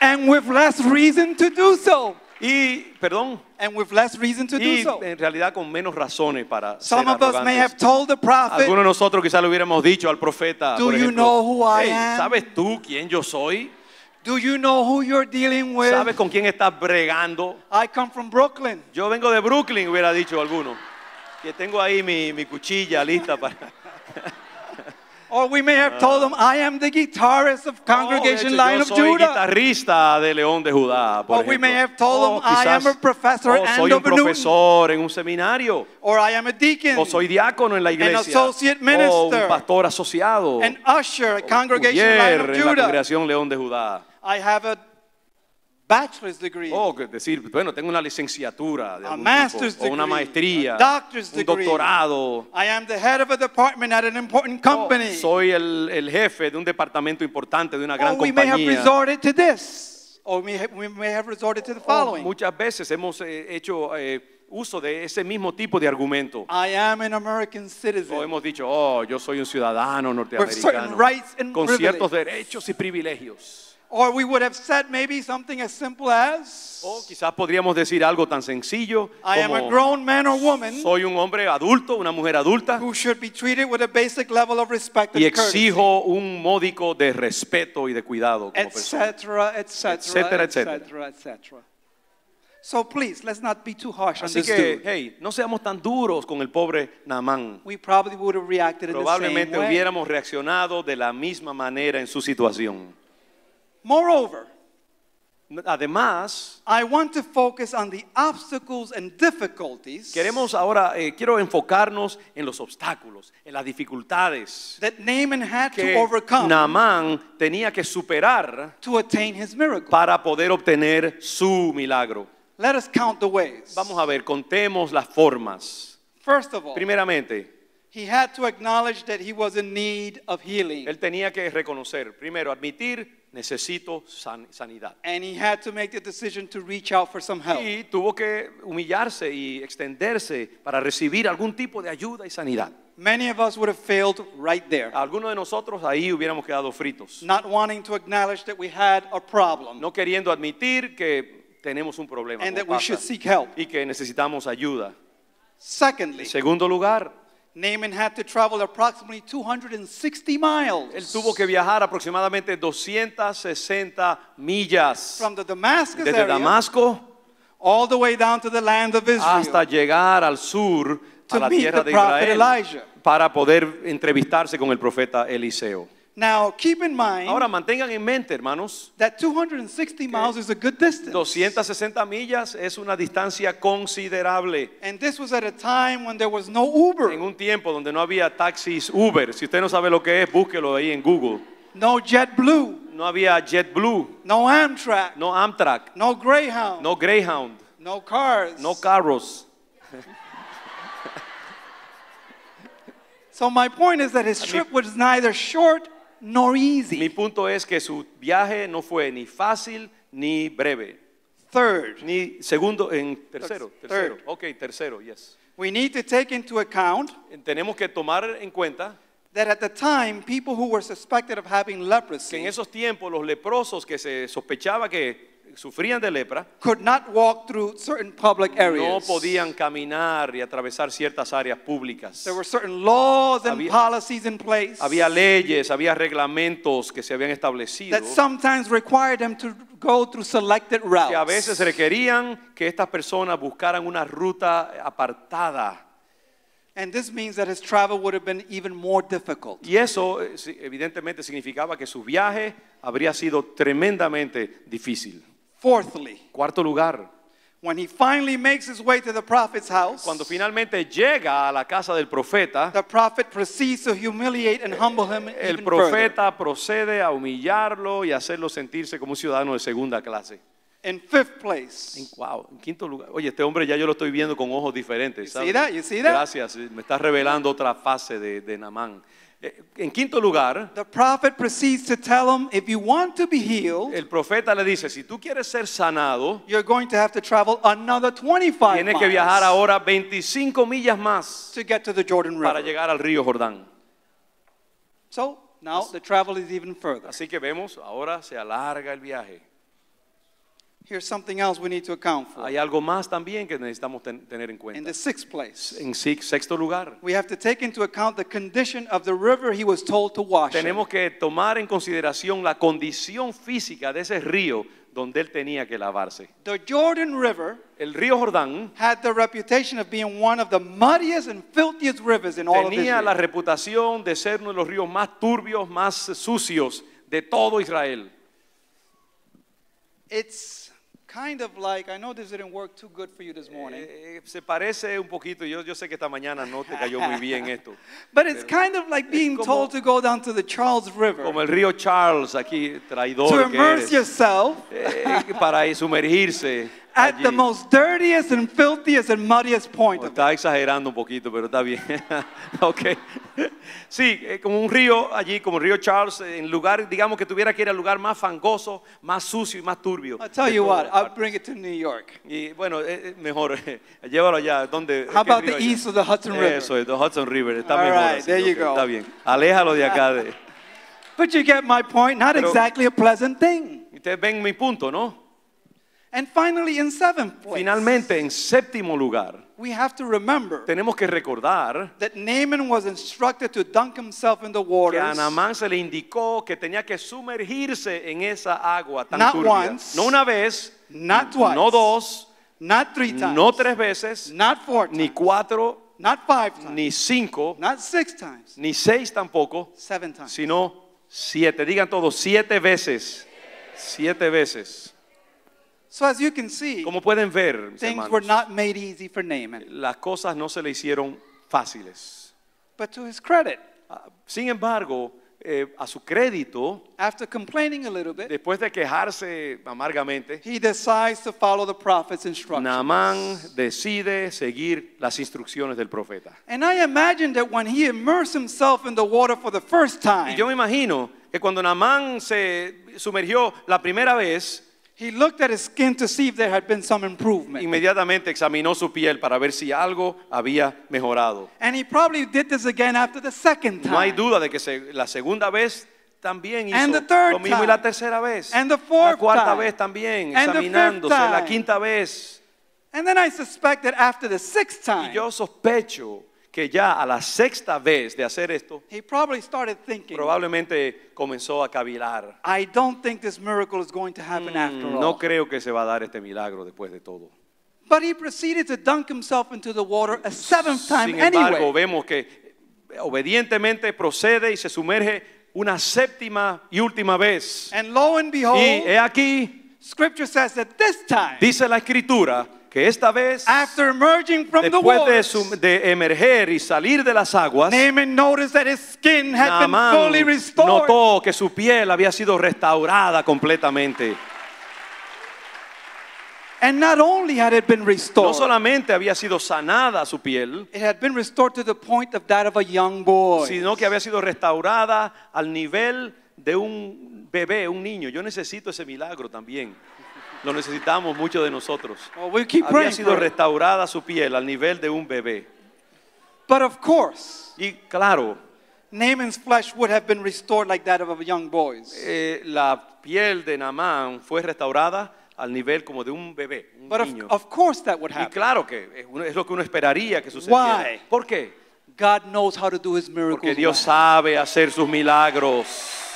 And with less reason to do so. Y, perdón, and with less reason to do y so. en realidad con menos razones para ser Some of us may have arrogantes. told the prophet, Algunos de nosotros quizás le hubiéramos dicho al profeta, Do por you ejemplo, know who I "Hey, am?" ¿sabes tú quién yo soy? Do you know who you're dealing with? ¿Sabes con quién estás bregando? I come from Brooklyn. Yo vengo de Brooklyn, hubiera dicho alguno. Que tengo ahí mi, mi cuchilla lista para... Or we may have told them, I am the guitarist of Oh, Congregation hecho, Lion of soy Judah. guitarrista de León de Judá, por Or we may ejemplo. have told them, I am a professor oh, soy un profesor en un seminario. Or I am a deacon, O soy diácono en la iglesia. associate O minister. un pastor asociado. an usher at Congregation Lion of en la Judah. congregación León de Judá. I have a bachelor's degree. O que decir, bueno, tengo una licenciatura de A algún master's tipo, o una degree, maestría, a doctor's un degree. doctorado. I am the head of a department at an important company. O soy el, el jefe de un departamento importante de una gran or we may have compañía. resorted to this. Or we, ha- we may have resorted to the O following. muchas veces hemos eh, hecho eh, uso de ese mismo tipo de argumento. I am an American citizen. O hemos dicho, oh, yo soy un ciudadano norteamericano rights and con privileges. ciertos derechos y privilegios. Or we would have said maybe something as simple as O quizás podríamos decir algo tan sencillo I am a como grown man or woman soy un hombre adulto, una mujer adulta who should be treated with a basic level of respect y and courtesy, exijo un módico de respeto y de cuidado como persona. Etcétera, etcétera. etc., etc. So please, let's not be too harsh on Así this que, dude. hey, no seamos tan duros con el pobre Naamán. We probably would have reacted in the same Probablemente way. hubiéramos reaccionado de la misma manera en su situación. Moreover, Además, I want to focus on the obstacles and difficulties queremos ahora, eh, quiero enfocarnos en los obstáculos, en las dificultades that Naaman had to que overcome Naamán tenía que superar to attain his miracle. para poder obtener su milagro. Let us count the ways. Vamos a ver, contemos las formas. First of all, Primeramente, he had to acknowledge that he was in need of healing. él tenía que reconocer, primero, admitir, necesito san- sanidad. And he had to make the decision to reach out for some help. Y tuvo que humillarse y extenderse para recibir algún tipo de ayuda y sanidad. Many of us would have failed right there, Algunos de nosotros ahí hubiéramos quedado fritos, not wanting to acknowledge that we had a problem no queriendo admitir que tenemos un problema and that we should seek help. y que necesitamos ayuda. Secondly, En segundo lugar, Naaman had to travel approximately 260 miles él tuvo que viajar aproximadamente 260 millas from the Damascus desde area Damasco all the way down to the land of Israel hasta llegar al sur a to la meet tierra the de prophet Israel Elijah. para poder entrevistarse con el profeta Eliseo. Now, keep in mind Ahora mantengan en mente, hermanos, that 260 miles is a good distance. 260 millas es una distancia considerable. And this was at a time when there was no Uber, En un tiempo donde no había taxis Uber, si usted no sabe lo que es, búsquelo ahí en Google. no JetBlue, No había JetBlue, no Amtrak, no Amtrak, no Greyhound, no Greyhound, no cars. no carros. So my point is that his trip was neither short nor Mi easy. punto es que su viaje no fue ni fácil ni breve. Third, Ni segundo, en tercero, Third. tercero. Ok, tercero, yes. we need to take into account Tenemos que tomar en cuenta that at the time, people who were suspected of having leprosy que en esos tiempos los leprosos que se sospechaba que sufrían de lepra could not walk through certain public no areas. podían caminar y atravesar ciertas áreas públicas. There were certain laws and Había- policies in place Había leyes, había reglamentos que se habían establecido that sometimes required them to go through selected routes. que a veces requerían que estas personas buscaran una ruta apartada. And this means that his travel would have been even more difficult. Y eso eh, sí, evidentemente significaba que su viaje habría sido tremendamente difícil. Fourthly, Cuarto lugar, when he finally makes his way to the prophet's house, cuando finalmente llega a la casa del profeta, the prophet proceeds to humiliate and humble him el even further. profeta procede a humillarlo y hacerlo sentirse como un ciudadano de segunda clase. In fifth place, En, wow, en quinto lugar. Oye, este hombre ya yo lo estoy viendo con ojos diferentes. You see that? You see that? Gracias, me está revelando otra fase de, de Namán. Eh, En quinto lugar, the prophet proceeds to tell him, if you want to be healed, el profeta le dice, si tú quieres ser sanado, you're going to have to travel another 25 tienes que viajar ahora 25 millas más to get to the Jordan para River. llegar al río Jordán. So now the travel is even further. Así que vemos, ahora se alarga el viaje. Here's something else we need to account for. Hay algo más también que necesitamos ten- tener en In cuenta. the sixth place, En sexto lugar, we have to take into account the condition of the river he was told to wash. in. tenemos que tomar en consideración la condición física de ese río donde él tenía que lavarse. The Jordan River El río Jordán had the reputation of being one of the muddiest and filthiest rivers in all of tenía la Israel. reputación de ser uno de los ríos más turbios, más sucios de todo Israel. It's kind of like, I know this didn't work too good for you this morning, Eh, se parece un poquito, yo, yo sé que esta mañana no te cayó muy bien esto, but it's kind of like being como- told to go down to the Charles River. como el río Charles aquí, to traidor que immerse eres, yourself. Eh, para sumergirse at the most dirtiest and filthiest and muddiest point it. Está exagerando un poquito, pero está bien. ok. Sí, eh, como un río allí, como el río Charles, eh, en lugar, digamos que tuviera que ir al lugar más fangoso, más sucio y más turbio. I'll tell you what, I'll bring it to New York. Y bueno, eh, mejor, llévalo allá. ¿Dónde? How ¿Qué about the allá? east of the Hudson River? Eso, es, the Hudson River. Está All mejor. right, así, there you ok, go. Está bien. Aléjalo de acá. De... But you get my point, not Pero- exactly a pleasant thing. Ustedes ven mi punto, ¿no? And finally, in seventh place, Finalmente, en séptimo lugar, we have to remember tenemos que recordar that Naaman was instructed to dunk himself in the que waters. a Naamán se le indicó que tenía que sumergirse en esa agua tan Not turbia. once, no una vez, not twice, no dos, not three times, no tres veces, not four times, ni cuatro, not five times, ni cinco, not six times, ni seis tampoco, seven times. sino siete. Digan todos, siete veces. Siete veces. So as you can see, Como pueden ver, mis things were hermanos, not made easy for Naaman. las cosas no se le hicieron fáciles. But to his credit, Ah, Sin embargo, eh, a su crédito, after complaining a little bit, después de quejarse amargamente, he decides to follow the prophet's instructions. Naamán decide seguir las instrucciones del profeta. And I imagine that when he immersed himself in the water for the first time, Y yo me imagino que cuando Naamán se sumergió la primera vez, he looked at his skin to see if there had been some improvement. inmediatamente examinó su piel para ver si algo había mejorado. And he probably did this again after the second time. No hay duda de que se- la segunda vez también hizo And the third lo mismo y time. la tercera vez. And the la fourth cuarta time. vez también, And the fifth examinándose. La quinta vez. And then I suspect that after the sixth Y time, yo sospecho que ya a la sexta vez de hacer esto, he probably started thinking, probablemente comenzó a cavilar. I don't think this miracle is going to happen after Mm, all. No creo que se va a dar este milagro después de todo. But he proceeded to dunk himself into the water a seventh time Sin embargo, anyway. vemos que obedientemente procede y se sumerge una séptima y última vez. And lo and behold, Y he aquí, scripture says that this time, dice la escritura, que esta vez, after emerging from the después de, waters, de emerger y salir de las aguas, Naaman noticed that his skin had been fully Naamán restored. notó que su piel había sido restaurada completamente. And not only had it been No restored, solamente había sido sanada su piel, it had been restored to the point of that of a young boy. sino que había sido restaurada al nivel de un bebé, un niño. Yo necesito ese milagro también. Lo necesitamos muchos de nosotros. Well, we'll keep Había praying sido for it. restaurada su piel al nivel de un bebé. But of course, Y claro, Naaman's flesh would have been restored like that of a young boy's. eh, la piel de Naamán fue restaurada al nivel como de un bebé, un But of, niño. of course that would Y happen. claro que es uno- es lo que uno esperaría que sucediera. Why? ¿Por qué? God knows how to do his miracles. Porque Dios well. sabe hacer sus milagros.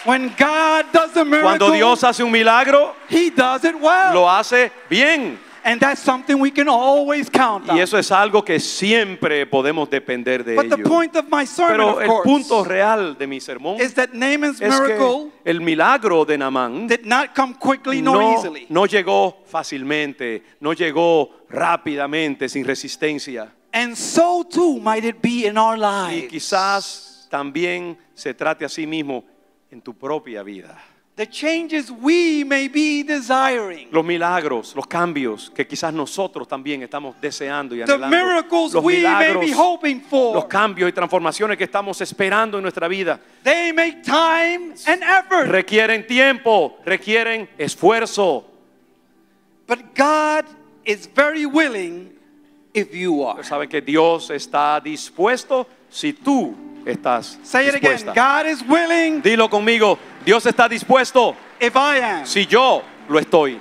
When God does a miracle, Cuando Dios hace un milagro, He does it well. lo hace bien. and that's something we can always count on. Y eso es algo que siempre podemos depender de but the ello. point of my sermon, Pero of el course, punto real de mi sermón is that Naaman's es que el milagro de Naamán did not come quickly nor no, easily. no llegó fácilmente, no llegó rápidamente, sin resistencia. And so too might it be in our Y lives. quizás también se trate a sí mismo en tu propia vida. The changes we may be desiring. Los milagros, los cambios que quizás nosotros también estamos deseando y The anhelando. miracles Los we may milagros, be hoping for. los cambios y transformaciones que estamos esperando en nuestra vida They make time and effort. requieren tiempo, requieren esfuerzo. But God is very willing if you are. Pero saben que Dios está dispuesto si tú estás Say it again. dispuesta. God is willing Dilo conmigo, Dios está dispuesto if I am. si yo lo estoy.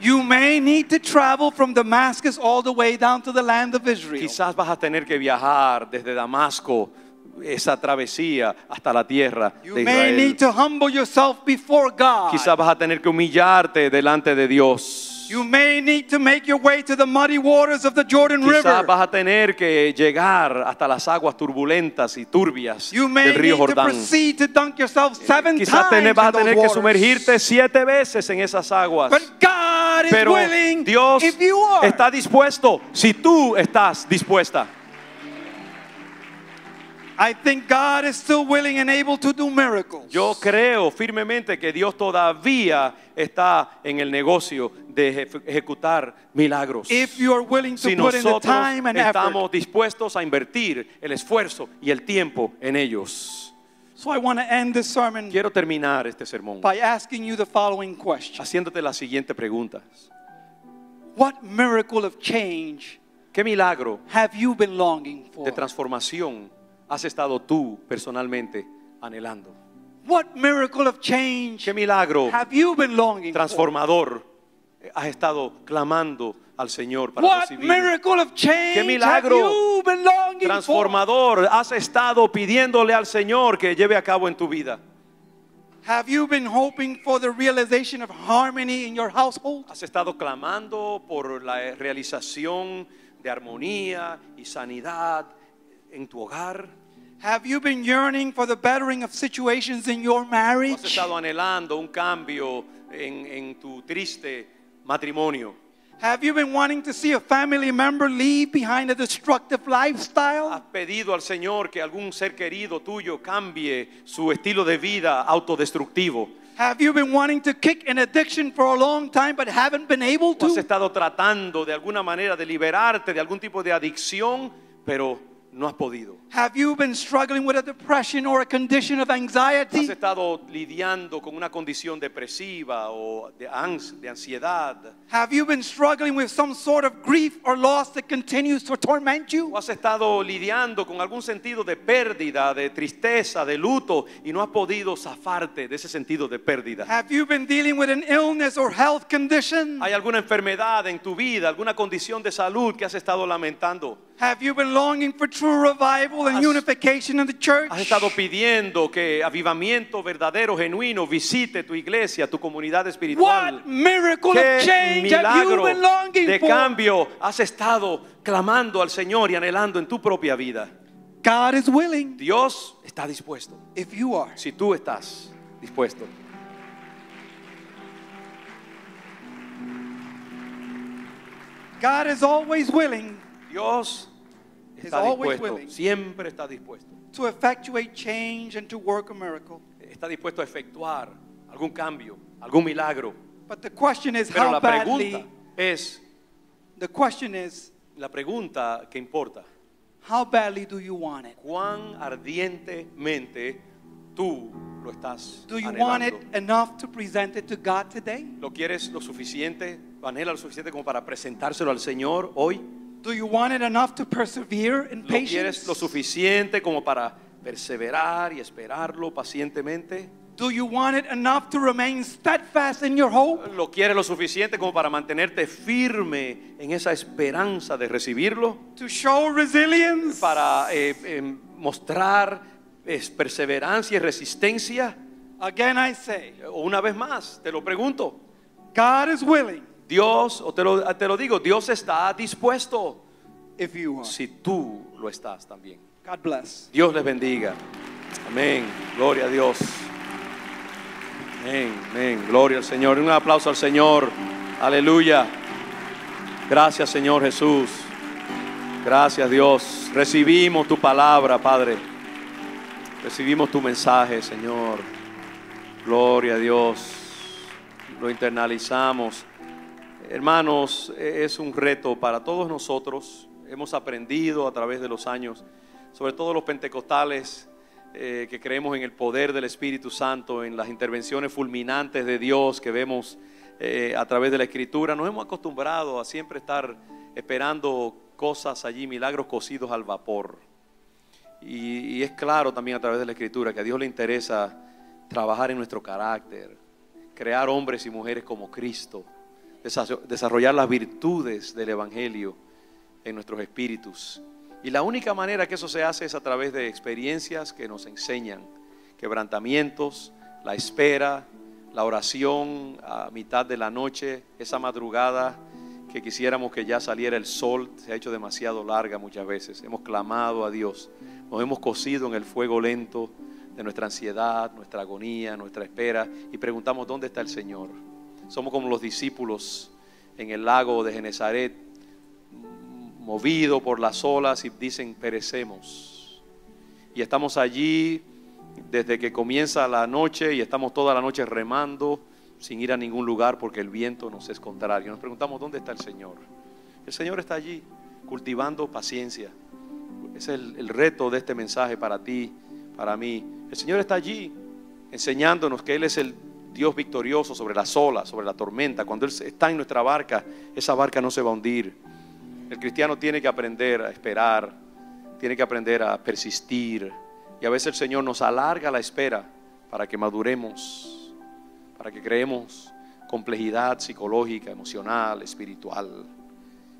You may need to travel from Damascus all the way down to the land of Israel. Quizás vas a tener que viajar desde Damasco, esa travesía hasta la tierra You de may Israel. need to humble yourself before God. Quizás vas a tener que humillarte delante de Dios. You may need to make your way to the muddy waters of the Jordan Quizás River. vas a tener que llegar hasta las aguas turbulentas y turbias You may del río need to Jordán. proceed to dunk yourself seven Quizás times vas a tener que sumergirte siete veces en esas aguas. But God is Pero willing Dios if you are. está dispuesto si tú estás dispuesta. I think God is still willing and able to do miracles. Yo creo firmemente que Dios todavía está en el negocio de eje- ejecutar milagros. if you are willing to Si put in the time and effort. estamos dispuestos a invertir el esfuerzo y el tiempo en ellos. So I want to end this sermon Quiero terminar este sermón by asking you the following question. haciéndote la siguiente pregunta. What miracle of change ¿Qué milagro have you been longing for? de transformación has estado tú personalmente anhelando? What miracle of change ¿Qué milagro have you been longing for? transformador has estado clamando al Señor para What recibir? miracle of change ¿Qué milagro have you been longing for? transformador has estado pidiéndole al Señor que lleve a cabo en tu vida? Have you been hoping for the realization of harmony in your household? ¿Has estado clamando por la realización de armonía y sanidad en tu hogar? Have you been yearning for the bettering of situations in your ¿O has estado anhelando un cambio en, en tu triste matrimonio? Have you been wanting to see a family member leave behind a destructive lifestyle? ¿Has pedido al Señor que algún ser querido tuyo cambie su estilo de vida autodestructivo? Have you been wanting to kick an addiction for a long time but haven't been able ¿O has estado tratando de alguna manera de liberarte de algún tipo de adicción, pero no has podido? Have you been struggling with a depression or a condition of ¿Has anxiety? estado lidiando con una condición depresiva o de, ans- de ansiedad? Have you been struggling with some sort of grief or loss that continues to torment ¿O you? has estado lidiando con algún sentido de pérdida, de tristeza, de luto y no has podido zafarte de ese sentido de pérdida? Have you been dealing with an illness or health condition? ¿Hay alguna enfermedad en tu vida, alguna condición de salud que has estado lamentando? Have you been longing for true revival and Has- unification in the church? ¿Has estado pidiendo que avivamiento verdadero, genuino, visite tu iglesia, tu comunidad espiritual? What miracle of ¿Qué change have you milagro been longing de for? cambio has estado clamando al Señor y anhelando en tu propia vida? God is willing Dios está dispuesto. if you are. Si tú estás dispuesto. God is always willing Dios está always dispuesto. willing. Siempre está dispuesto. to effectuate change and to work a miracle. Está dispuesto a efectuar algún cambio, algún milagro. But the question is Pero how la pregunta badly es, the question is la pregunta que importa, how badly do you want it? cuán ardientemente tú lo estás Do you anhelando. want it enough to present it to God today? ¿Lo quieres lo suficiente, lo anhelas lo suficiente como para presentárselo al Señor hoy? Do you want it enough to persevere in ¿Lo quieres patience? lo suficiente como para perseverar y esperarlo pacientemente? Do you want it enough to remain steadfast in your hope? ¿Lo quieres lo suficiente como para mantenerte firme en esa esperanza de recibirlo? To show resilience? Para eh, eh, mostrar eh, perseverancia y resistencia? Again, I say, O una vez más, te lo pregunto, God is willing Dios, o te lo, te lo digo, Dios está dispuesto if you are. si tú lo estás también. God bless. Dios les bendiga. Amén. Gloria a Dios. Amén. Amén. Gloria al Señor. Un aplauso al Señor. Aleluya. Gracias, Señor Jesús. Gracias, Dios. Recibimos tu palabra, Padre. Recibimos tu mensaje, Señor. Gloria a Dios. Lo internalizamos. Hermanos, es un reto para todos nosotros. Hemos aprendido a través de los años, sobre todo los pentecostales, eh, que creemos en el poder del Espíritu Santo, en las intervenciones fulminantes de Dios que vemos eh, a través de la Escritura. Nos hemos acostumbrado a siempre estar esperando cosas allí, milagros cocidos al vapor. Y, y es claro también a través de la Escritura que a Dios le interesa trabajar en nuestro carácter, crear hombres y mujeres como Cristo, desarrollar las virtudes del Evangelio en nuestros espíritus. Y la única manera que eso se hace es a través de experiencias que nos enseñan, quebrantamientos, la espera, la oración a mitad de la noche, esa madrugada que quisiéramos que ya saliera el sol, se ha hecho demasiado larga muchas veces. Hemos clamado a Dios, nos hemos cocido en el fuego lento de nuestra ansiedad, nuestra agonía, nuestra espera y preguntamos dónde está el Señor. Somos como los discípulos en el lago de Genezaret, movido por las olas y dicen perecemos. Y estamos allí desde que comienza la noche y estamos toda la noche remando sin ir a ningún lugar porque el viento nos es contrario. Nos preguntamos, ¿dónde está el Señor? El Señor está allí cultivando paciencia. Es el, el reto de este mensaje para ti, para mí. El Señor está allí enseñándonos que Él es el Dios victorioso sobre las olas, sobre la tormenta. Cuando Él está en nuestra barca, esa barca no se va a hundir. El cristiano tiene que aprender a esperar, tiene que aprender a persistir, y a veces el Señor nos alarga la espera para que maduremos, para que creemos complejidad psicológica, emocional, espiritual.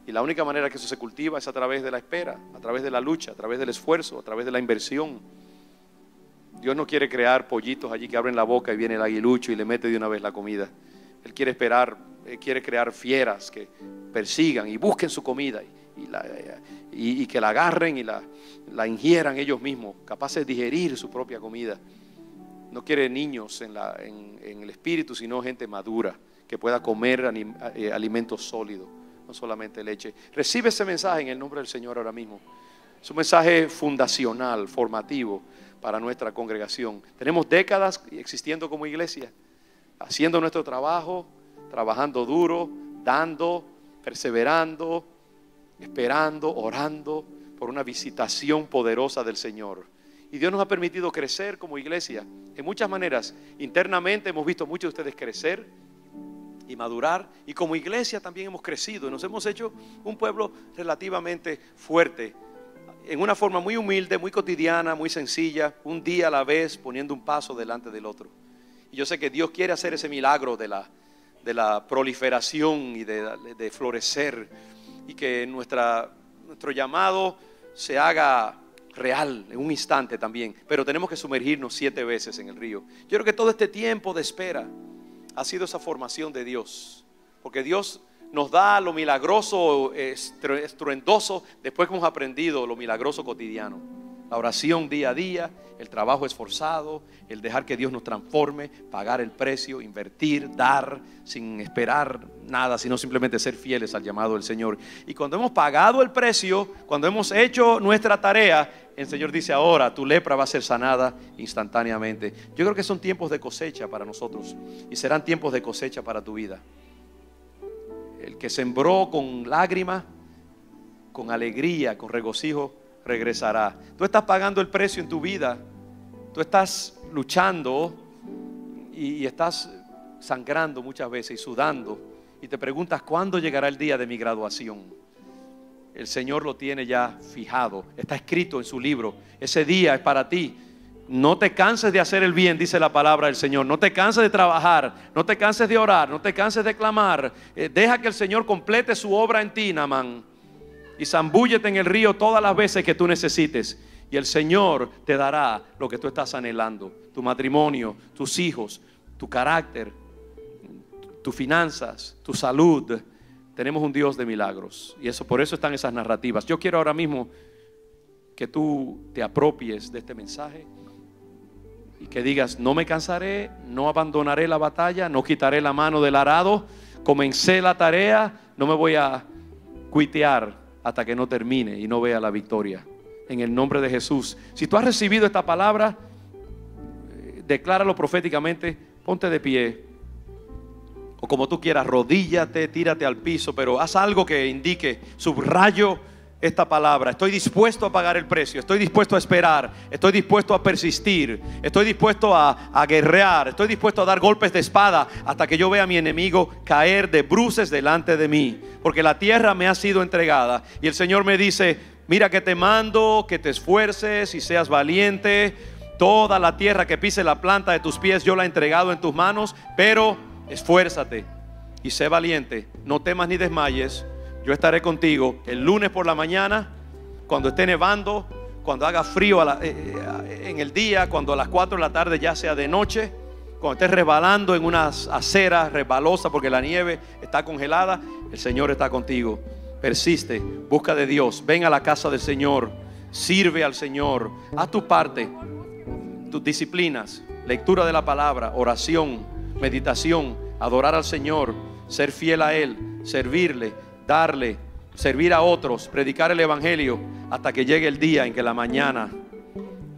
Y la única manera que eso se cultiva es a través de la espera, a través de la lucha, a través del esfuerzo, a través de la inversión. Dios no quiere crear pollitos allí que abren la boca y viene el aguilucho y le mete de una vez la comida. Él quiere esperar, él quiere crear fieras que persigan y busquen su comida y, que la agarren y la, ingieran ellos mismos, capaces de digerir su propia comida. No quiere niños en, el espíritu, sino gente madura que pueda comer eh, alimentos sólidos, no solamente leche. Recibe ese mensaje en el nombre del Señor ahora mismo. Es un mensaje fundacional, formativo para nuestra congregación. Tenemos décadas existiendo como iglesia, haciendo nuestro trabajo, trabajando duro, dando, perseverando, esperando, orando por una visitación poderosa del Señor. Y Dios nos ha permitido crecer como iglesia en muchas maneras. Internamente hemos visto muchos de ustedes crecer y madurar. Y como iglesia también hemos crecido. Y nos hemos hecho un pueblo relativamente fuerte. En una forma muy humilde, muy cotidiana, muy sencilla. Un día a la vez, poniendo un paso delante del otro. Y yo sé que Dios quiere hacer ese milagro de la, de la proliferación y de, de florecer y que nuestra, nuestro llamado se haga real en un instante también, pero tenemos que sumergirnos siete veces en el río. Yo creo que todo este tiempo de espera ha sido esa formación de Dios, porque Dios nos da lo milagroso, estruendoso, después que hemos aprendido lo milagroso cotidiano. La oración día a día, el trabajo esforzado, el dejar que Dios nos transforme, pagar el precio, invertir, dar sin esperar nada, sino simplemente ser fieles al llamado del Señor. Y cuando hemos pagado el precio, cuando hemos hecho nuestra tarea, el Señor dice ahora, tu lepra va a ser sanada instantáneamente. Yo creo que son tiempos de cosecha para nosotros y serán tiempos de cosecha para tu vida. El que sembró con lágrimas, con alegría, con regocijo, regresará. Tú estás pagando el precio en tu vida. Tú estás luchando y, estás sangrando muchas veces y sudando. Y te preguntas, ¿cuándo llegará el día de mi graduación? El Señor lo tiene ya fijado. Está escrito en su libro. Ese día es para ti. No te canses de hacer el bien, dice la palabra del Señor. No te canses de trabajar. No te canses de orar. No te canses de clamar. Eh, deja que el Señor complete su obra en ti, Namán y zambúllete en el río todas las veces que tú necesites. Y el Señor te dará lo que tú estás anhelando. Tu matrimonio, tus hijos, tu carácter, tus finanzas, tu salud. Tenemos un Dios de milagros. Y eso por eso están esas narrativas. Yo quiero ahora mismo que tú te apropies de este mensaje y que digas, no me cansaré, no abandonaré la batalla, no quitaré la mano del arado, comencé la tarea, no me voy a cuitear hasta que no termine y no vea la victoria. En el nombre de Jesús. Si tú has recibido esta palabra, eh, decláralo proféticamente, ponte de pie. O como tú quieras, rodíllate, tírate al piso, pero haz algo que indique, subrayo esta palabra. Estoy dispuesto a pagar el precio, estoy dispuesto a esperar, estoy dispuesto a persistir, estoy dispuesto a, a, guerrear, estoy dispuesto a dar golpes de espada hasta que yo vea a mi enemigo caer de bruces delante de mí, porque la tierra me ha sido entregada y el Señor me dice, mira que te mando, que te esfuerces y seas valiente, toda la tierra que pise la planta de tus pies yo la he entregado en tus manos, pero esfuérzate y sé valiente, no temas ni desmayes, yo estaré contigo el lunes por la mañana, cuando esté nevando, cuando haga frío eh, eh, en el día, cuando a las 4 de la tarde ya sea de noche, cuando estés resbalando en unas aceras resbalosas porque la nieve está congelada, el Señor está contigo. Persiste, busca de Dios, ven a la casa del Señor, sirve al Señor, haz tu parte, tus disciplinas, lectura de la palabra, oración, meditación, adorar al Señor, ser fiel a Él, servirle, darle, servir a otros, predicar el Evangelio, hasta que llegue el día en que la mañana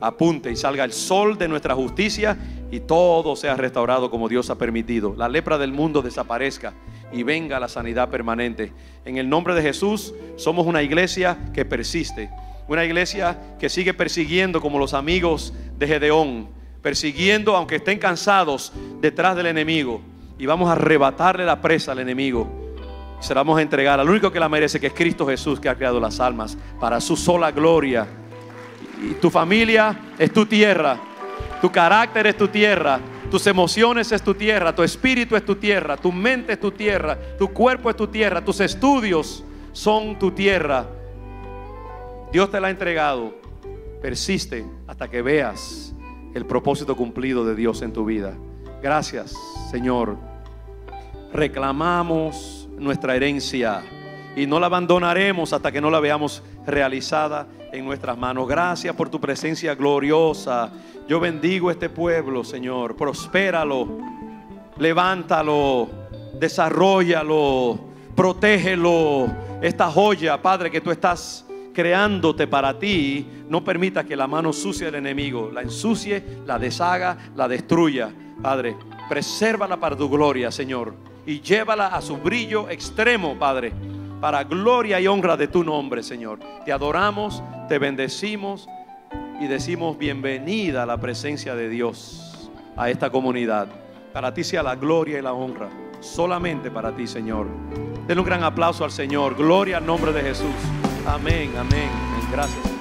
apunte y salga el sol de nuestra justicia y todo sea restaurado como Dios ha permitido. La lepra del mundo desaparezca y venga la sanidad permanente. En el nombre de Jesús somos una iglesia que persiste, una iglesia que sigue persiguiendo como los amigos de Gedeón, persiguiendo aunque estén cansados detrás del enemigo y vamos a arrebatarle la presa al enemigo. Se la vamos a entregar al único que la merece, que es Cristo Jesús, que ha creado las almas para su sola gloria. Y tu familia es tu tierra, tu carácter es tu tierra, tus emociones es tu tierra, tu espíritu es tu tierra, tu mente es tu tierra, tu cuerpo es tu tierra, tus estudios son tu tierra. Dios te la ha entregado. Persiste hasta que veas el propósito cumplido de Dios en tu vida. Gracias, Señor. Reclamamos nuestra herencia y no la abandonaremos hasta que no la veamos realizada en nuestras manos. Gracias por tu presencia gloriosa. Yo bendigo este pueblo, Señor. Prospéralo, levántalo, desarrollalo, protégelo. Esta joya, Padre, que tú estás creándote para ti, no permita que la mano sucia del enemigo la ensucie, la deshaga, la destruya. Padre, presérvala para tu gloria, Señor, y llévala a su brillo extremo, Padre, para gloria y honra de tu nombre, Señor. Te adoramos, te bendecimos y decimos bienvenida a la presencia de Dios, a esta comunidad. Para ti sea la gloria y la honra, solamente para ti, Señor. Den un gran aplauso al Señor. Gloria al nombre de Jesús. Amén, amén. Gracias.